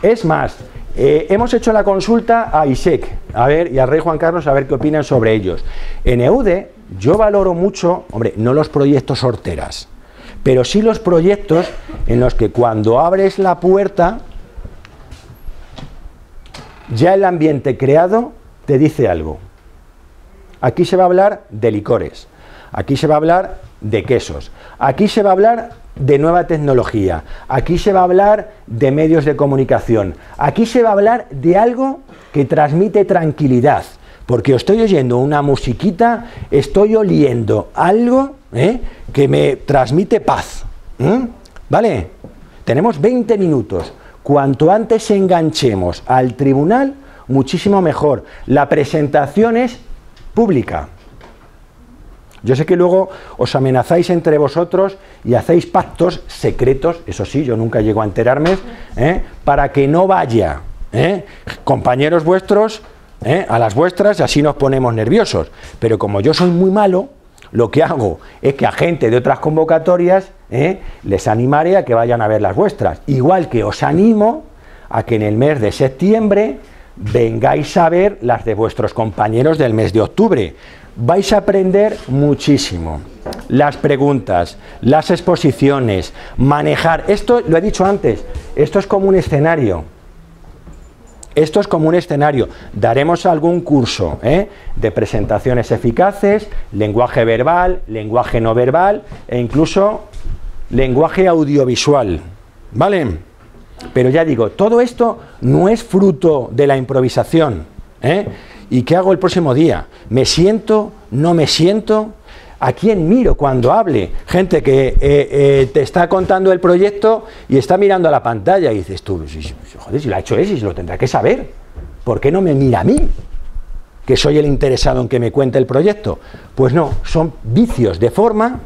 es más, eh, hemos hecho la consulta a ISEC a ver, y al rey Juan Carlos a ver qué opinan sobre ellos. En EUDE yo valoro mucho, hombre, no los proyectos horteras, pero sí los proyectos en los que cuando abres la puerta, ya el ambiente creado te dice algo. Aquí se va a hablar de licores, aquí se va a hablar de quesos, aquí se va a hablar de nueva tecnología, aquí se va a hablar de medios de comunicación, aquí se va a hablar de algo que transmite tranquilidad, porque estoy oyendo una musiquita, estoy oliendo algo ¿eh? que me transmite paz. ¿Vale? Tenemos 20 minutos. Cuanto antes enganchemos al tribunal, muchísimo mejor. La presentación es pública. Yo sé que luego os amenazáis entre vosotros y hacéis pactos secretos, eso sí, yo nunca llego a enterarme, ¿eh? para que no vaya. ¿eh? Compañeros vuestros, ¿eh? a las vuestras, y así nos ponemos nerviosos. Pero como yo soy muy malo, lo que hago es que a gente de otras convocatorias les animaré a que vayan a ver las vuestras. Igual que os animo a que en el mes de septiembre vengáis a ver las de vuestros compañeros del mes de octubre vais a aprender muchísimo. Las preguntas, las exposiciones, manejar. Esto lo he dicho antes, esto es como un escenario. Esto es como un escenario. Daremos algún curso ¿eh? de presentaciones eficaces, lenguaje verbal, lenguaje no verbal e incluso lenguaje audiovisual. ¿Vale? Pero ya digo, todo esto no es fruto de la improvisación. ¿eh? ¿Y qué hago el próximo día? ¿Me siento? ¿No me siento? ¿A quién miro cuando hable? Gente que eh, eh, te está contando el proyecto y está mirando a la pantalla y dices tú, joder, si lo ha hecho ese, si lo tendrá que saber. ¿Por qué no me mira a mí? Que soy el interesado en que me cuente el proyecto. Pues no, son vicios de forma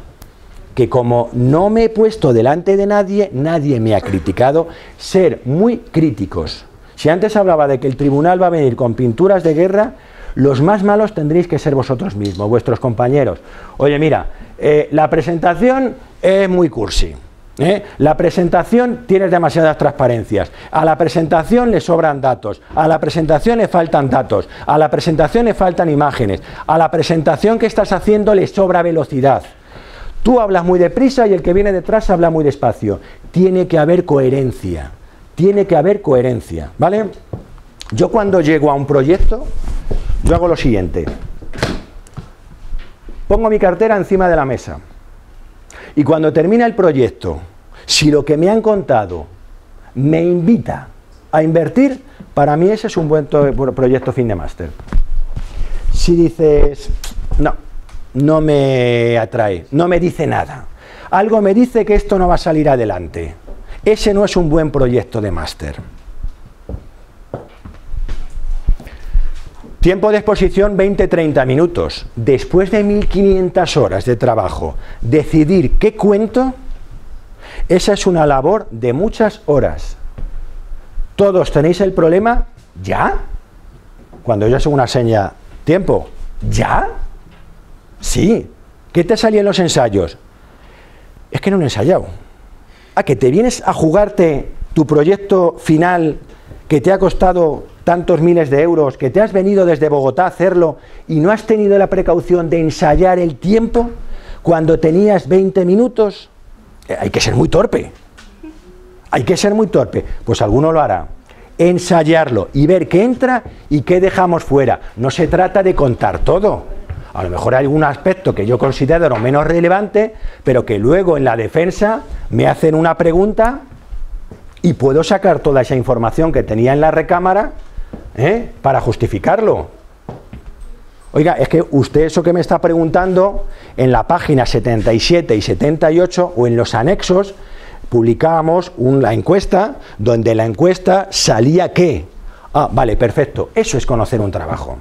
que como no me he puesto delante de nadie, nadie me ha criticado, ser muy críticos si antes hablaba de que el tribunal va a venir con pinturas de guerra, los más malos tendréis que ser vosotros mismos, vuestros compañeros. Oye, mira, eh, la presentación es muy cursi. ¿eh? La presentación tiene demasiadas transparencias. A la presentación le sobran datos. A la presentación le faltan datos. A la presentación le faltan imágenes. A la presentación que estás haciendo le sobra velocidad. Tú hablas muy deprisa y el que viene detrás habla muy despacio. Tiene que haber coherencia. Tiene que haber coherencia, ¿vale? Yo cuando llego a un proyecto, yo hago lo siguiente. Pongo mi cartera encima de la mesa. Y cuando termina el proyecto, si lo que me han contado me invita a invertir, para mí ese es un buen proyecto fin de máster. Si dices, no, no me atrae, no me dice nada, algo me dice que esto no va a salir adelante, ese no es un buen proyecto de máster. Tiempo de exposición 20-30 minutos. Después de 1500 horas de trabajo, decidir qué cuento, esa es una labor de muchas horas. Todos tenéis el problema, ¿ya? Cuando yo hago una seña, tiempo, ¿ya? Sí. ¿Qué te salía en los ensayos? Es que no he ensayado. ¿A que te vienes a jugarte tu proyecto final que te ha costado tantos miles de euros, que te has venido desde Bogotá a hacerlo y no has tenido la precaución de ensayar el tiempo cuando tenías 20 minutos, eh, hay que ser muy torpe. Hay que ser muy torpe. Pues alguno lo hará. Ensayarlo y ver qué entra y qué dejamos fuera. No se trata de contar todo. A lo mejor hay algún aspecto que yo considero menos relevante, pero que luego en la defensa me hacen una pregunta y puedo sacar toda esa información que tenía en la recámara ¿eh? para justificarlo. Oiga, es que usted eso que me está preguntando, en la página 77 y 78 o en los anexos, publicábamos una encuesta donde la encuesta salía que. Ah, vale, perfecto. Eso es conocer un trabajo.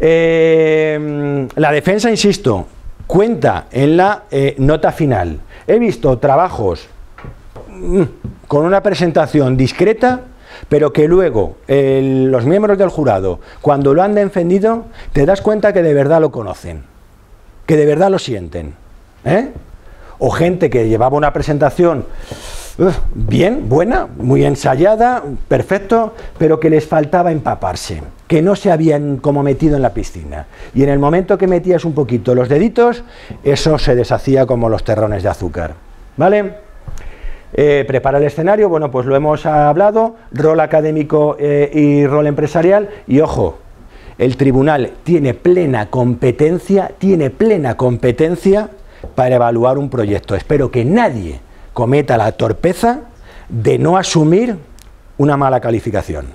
Eh, la defensa, insisto, cuenta en la eh, nota final. He visto trabajos mm, con una presentación discreta pero que luego los miembros del jurado, cuando lo han defendido, te das cuenta que de verdad lo conocen, que de verdad lo sienten. ¿eh? O gente que llevaba una presentación bien, buena, muy ensayada, perfecto, pero que les faltaba empaparse, que no se habían como metido en la piscina. Y en el momento que metías un poquito los deditos, eso se deshacía como los terrones de azúcar. ¿Vale? Eh, prepara el escenario, bueno, pues lo hemos hablado, rol académico eh, y rol empresarial, y ojo, el tribunal tiene plena competencia, tiene plena competencia para evaluar un proyecto. Espero que nadie cometa la torpeza de no asumir una mala calificación.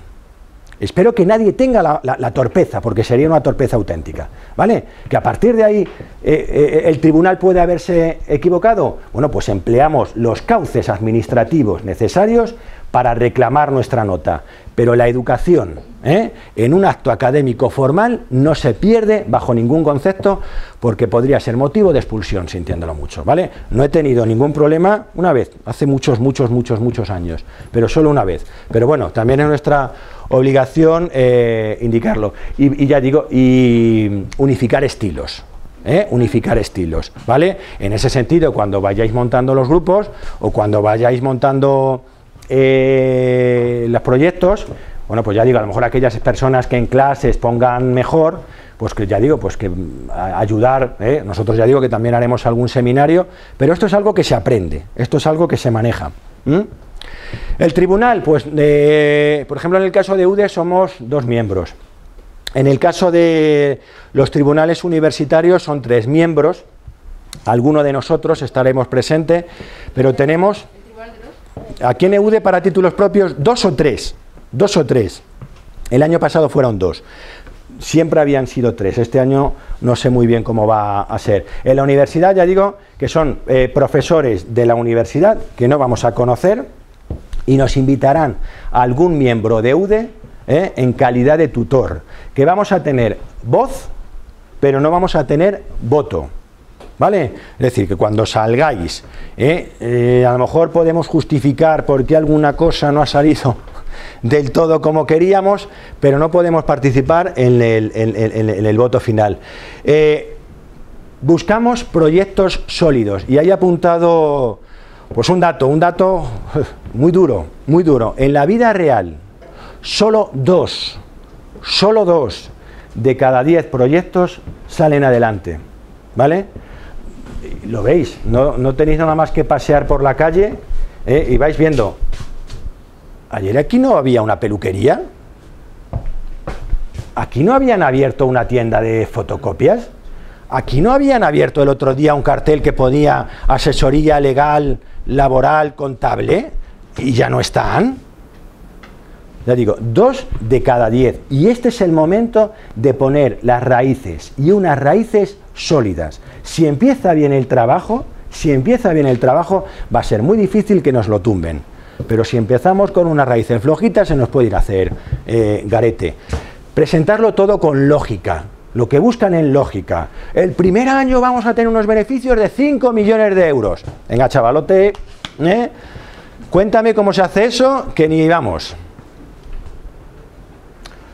Espero que nadie tenga la, torpeza, porque sería una torpeza auténtica. ¿Vale? Que a partir de ahí eh, eh, el tribunal puede haberse equivocado. Bueno, pues empleamos los cauces administrativos necesarios para reclamar nuestra nota. Pero la educación ¿eh? en un acto académico formal no se pierde bajo ningún concepto porque podría ser motivo de expulsión, sintiéndolo mucho. ¿vale? No he tenido ningún problema una vez, hace muchos, muchos, muchos, muchos años, pero solo una vez. Pero bueno, también es nuestra obligación eh, indicarlo. Y, ya digo, y unificar estilos. ¿eh? unificar estilos, ¿vale? En ese sentido, cuando vayáis montando los grupos o cuando vayáis montando eh, los proyectos, bueno, pues ya digo, a lo mejor aquellas personas que en clases pongan mejor, pues que ya digo, pues que ayudar, nosotros ya digo que también haremos algún seminario, pero esto es algo que se aprende, esto es algo que se maneja. El tribunal, pues, por ejemplo, en el caso de UDE somos dos miembros. En el caso de los tribunales universitarios son tres miembros. Alguno de nosotros estaremos presentes, pero tenemos aquí en EUDE para títulos propios dos o tres. Dos o tres. El año pasado fueron dos. Siempre habían sido tres. Este año no sé muy bien cómo va a ser. En la universidad ya digo que son eh, profesores de la universidad que no vamos a conocer y nos invitarán a algún miembro de UDE ¿eh? en calidad de tutor, que vamos a tener voz, pero no vamos a tener voto. ¿Vale? Es decir, que cuando salgáis, ¿eh? Eh, a lo mejor podemos justificar por qué alguna cosa no ha salido (laughs) del todo como queríamos, pero no podemos participar en el, voto final. buscamos proyectos sólidos y hay apuntado pues un dato, un dato (laughs) muy duro, muy duro. En la vida real, solo dos, solo dos de cada diez proyectos salen adelante. ¿Vale? Lo veis, no, no tenéis nada más que pasear por la calle ¿eh? y vais viendo. Ayer aquí no había una peluquería. Aquí no habían abierto una tienda de fotocopias. Aquí no habían abierto el otro día un cartel que ponía asesoría legal, laboral, contable. Y ya no están. Ya digo, dos de cada diez. Y este es el momento de poner las raíces y unas raíces sólidas. Si empieza bien el trabajo, si empieza bien el trabajo, va a ser muy difícil que nos lo tumben. Pero si empezamos con unas raíces flojitas, se nos puede ir a hacer eh, garete. Presentarlo todo con lógica, lo que buscan en lógica. El primer año vamos a tener unos beneficios de 5 millones de euros. Venga, chavalote, ¿eh? cuéntame cómo se hace eso, que ni vamos.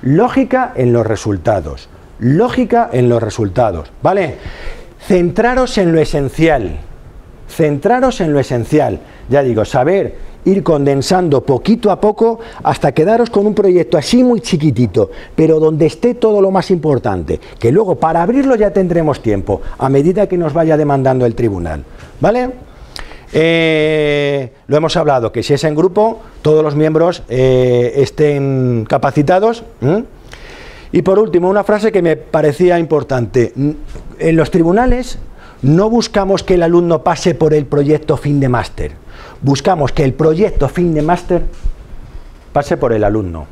Lógica en los resultados. Lógica en los resultados. ¿Vale? Centraros en lo esencial. Centraros en lo esencial. Ya digo, saber ir condensando poquito a poco hasta quedaros con un proyecto así muy chiquitito, pero donde esté todo lo más importante, que luego para abrirlo ya tendremos tiempo, a medida que nos vaya demandando el tribunal. ¿Vale? Eh, lo hemos hablado, que si es en grupo, todos los miembros eh, estén capacitados. Y por último, una frase que me parecía importante. En los tribunales no buscamos que el alumno pase por el proyecto fin de máster. Buscamos que el proyecto fin de máster pase por el alumno.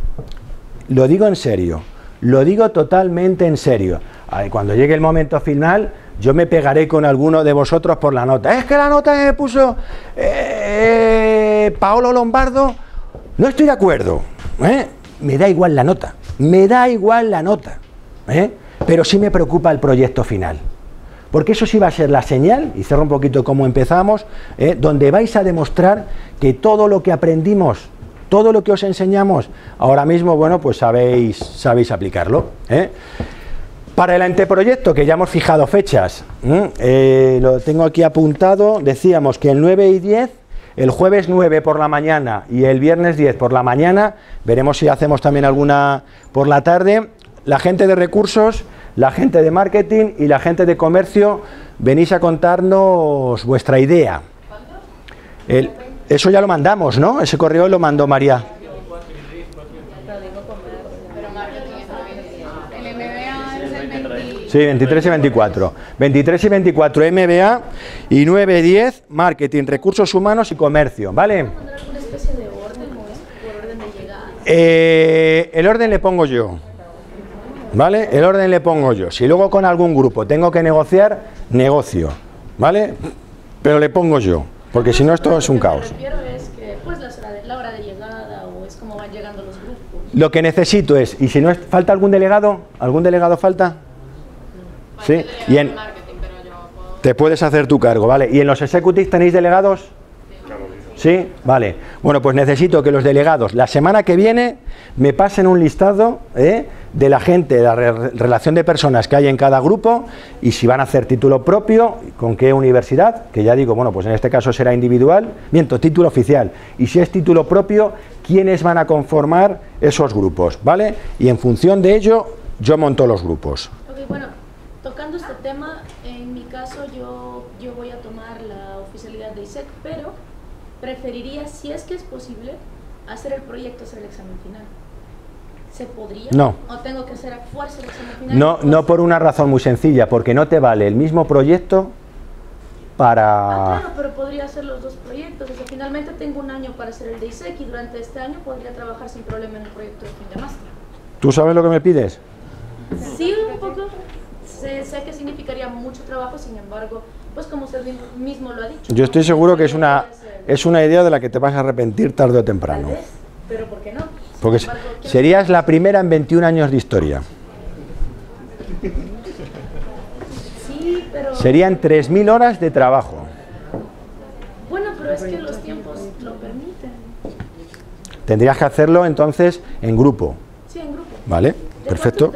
Lo digo en serio, lo digo totalmente en serio. Cuando llegue el momento final, yo me pegaré con alguno de vosotros por la nota. Es que la nota que me puso eh, Paolo Lombardo, no estoy de acuerdo. ¿eh? Me da igual la nota, me da igual la nota. ¿eh? Pero sí me preocupa el proyecto final. Porque eso sí va a ser la señal, y cierro un poquito como empezamos, donde vais a demostrar que todo lo que aprendimos, todo lo que os enseñamos, ahora mismo, bueno, pues sabéis, sabéis aplicarlo. Para el anteproyecto, que ya hemos fijado fechas, eh, lo tengo aquí apuntado, decíamos que el 9 y 10, el jueves 9 por la mañana y el viernes 10 por la mañana, veremos si hacemos también alguna por la tarde, la gente de recursos, la gente de marketing y la gente de comercio, venís a contarnos vuestra idea. eso ya lo mandamos, ¿no? Ese correo lo mandó María. Sí, 23 y 24. 23 y 24 MBA y 9 y 10 Marketing, Recursos Humanos y Comercio, ¿vale? Eh, el orden le pongo yo. ¿Vale? El orden le pongo yo. Si luego con algún grupo tengo que negociar, negocio. ¿Vale? Pero le pongo yo. Porque si no, esto es un caos. Lo que necesito es, y si no es, falta algún delegado, ¿algún delegado falta? ¿Sí? Y en, te puedes hacer tu cargo, ¿vale? ¿Y en los executives tenéis delegados? ¿Sí? Vale. Bueno, pues necesito que los delegados la semana que viene me pasen un listado ¿eh? de la gente, de la relación de personas que hay en cada grupo y si van a hacer título propio, con qué universidad, que ya digo, bueno, pues en este caso será individual, miento, título oficial. Y si es título propio, quiénes van a conformar esos grupos, ¿vale? Y en función de ello, yo monto los grupos. bueno tocando este tema, en mi caso yo, yo voy a tomar la oficialidad de ISEC, pero preferiría, si es que es posible, hacer el proyecto, hacer el examen final. ¿Se podría? No. ¿O tengo que hacer a fuerza el examen final? No, no por una razón muy sencilla, porque no te vale el mismo proyecto para... Ah, claro, pero podría hacer los dos proyectos. O finalmente tengo un año para hacer el de ISEC y durante este año podría trabajar sin problema en el proyecto de fin de máster. ¿Tú sabes lo que me pides? Sí, un poco sé, que significaría mucho trabajo, sin embargo, pues como usted mismo lo ha dicho. Yo estoy seguro que es una, es una idea de la que te vas a arrepentir tarde o temprano. pero ¿por qué no? Porque serías la primera en 21 años de historia. Sí, pero... Serían 3.000 horas de trabajo. Bueno, pero es que los tiempos lo permiten. Tendrías que hacerlo entonces en grupo. Sí, en grupo. Vale, perfecto.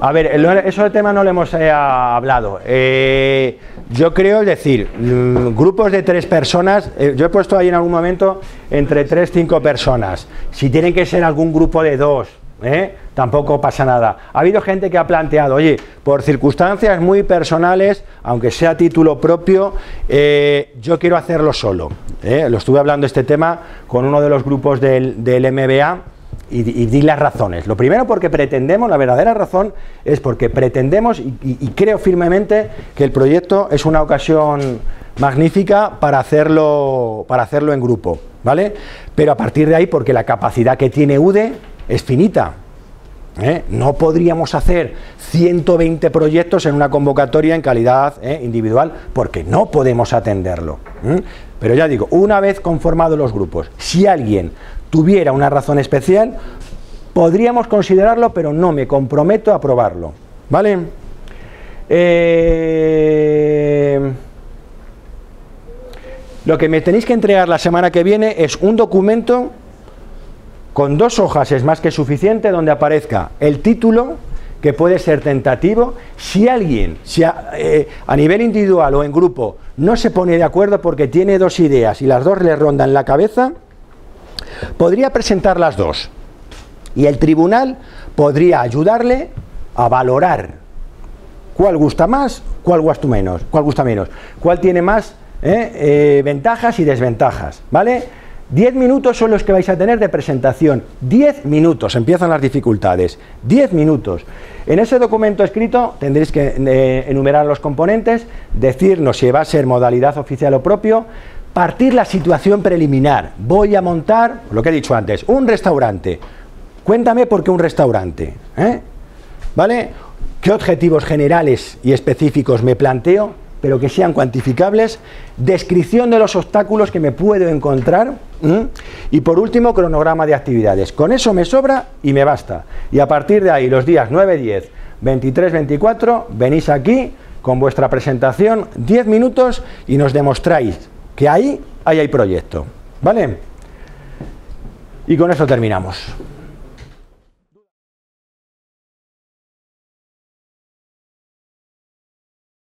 A ver, eso del tema no lo hemos eh, hablado. Eh, yo creo, es decir, mm, grupos de tres personas, eh, yo he puesto ahí en algún momento entre tres, cinco personas. Si tienen que ser algún grupo de dos, ¿eh? tampoco pasa nada. Ha habido gente que ha planteado, oye, por circunstancias muy personales, aunque sea título propio, yo quiero hacerlo solo. Lo estuve hablando este tema con uno de los grupos del, MBA y, di las razones. Lo primero porque pretendemos, la verdadera razón es porque pretendemos y, creo firmemente que el proyecto es una ocasión magnífica para hacerlo, para hacerlo en grupo, ¿vale? Pero a partir de ahí, porque la capacidad que tiene UDE es finita. ¿eh? No podríamos hacer 120 proyectos en una convocatoria en calidad ¿eh? individual porque no podemos atenderlo. Pero ya digo, una vez conformados los grupos, si alguien tuviera una razón especial, podríamos considerarlo, pero no me comprometo a aprobarlo. ¿Vale? Eh, lo que me tenéis que entregar la semana que viene es un documento con dos hojas es más que suficiente donde aparezca el título, que puede ser tentativo. Si alguien, si eh, a, nivel individual o en grupo, no se pone de acuerdo porque tiene dos ideas y las dos le rondan la cabeza, podría presentar las dos. Y el tribunal podría ayudarle a valorar cuál gusta más, cuál gusta menos, cuál gusta menos, cuál tiene más eh, eh, ventajas y desventajas, ¿vale? 10 minutos son los que vais a tener de presentación. 10 minutos, empiezan las dificultades. 10 minutos. En ese documento escrito tendréis que eh, enumerar los componentes, decirnos si va a ser modalidad oficial o propio, partir la situación preliminar. Voy a montar, lo que he dicho antes, un restaurante. Cuéntame por qué un restaurante. ¿eh? ¿Vale? ¿Qué objetivos generales y específicos me planteo? pero que sean cuantificables, descripción de los obstáculos que me puedo encontrar y por último cronograma de actividades. Con eso me sobra y me basta. Y a partir de ahí, los días 9, 10, 23, 24, venís aquí con vuestra presentación 10 minutos y nos demostráis que ahí, hay proyecto. ¿Vale? Y con eso terminamos.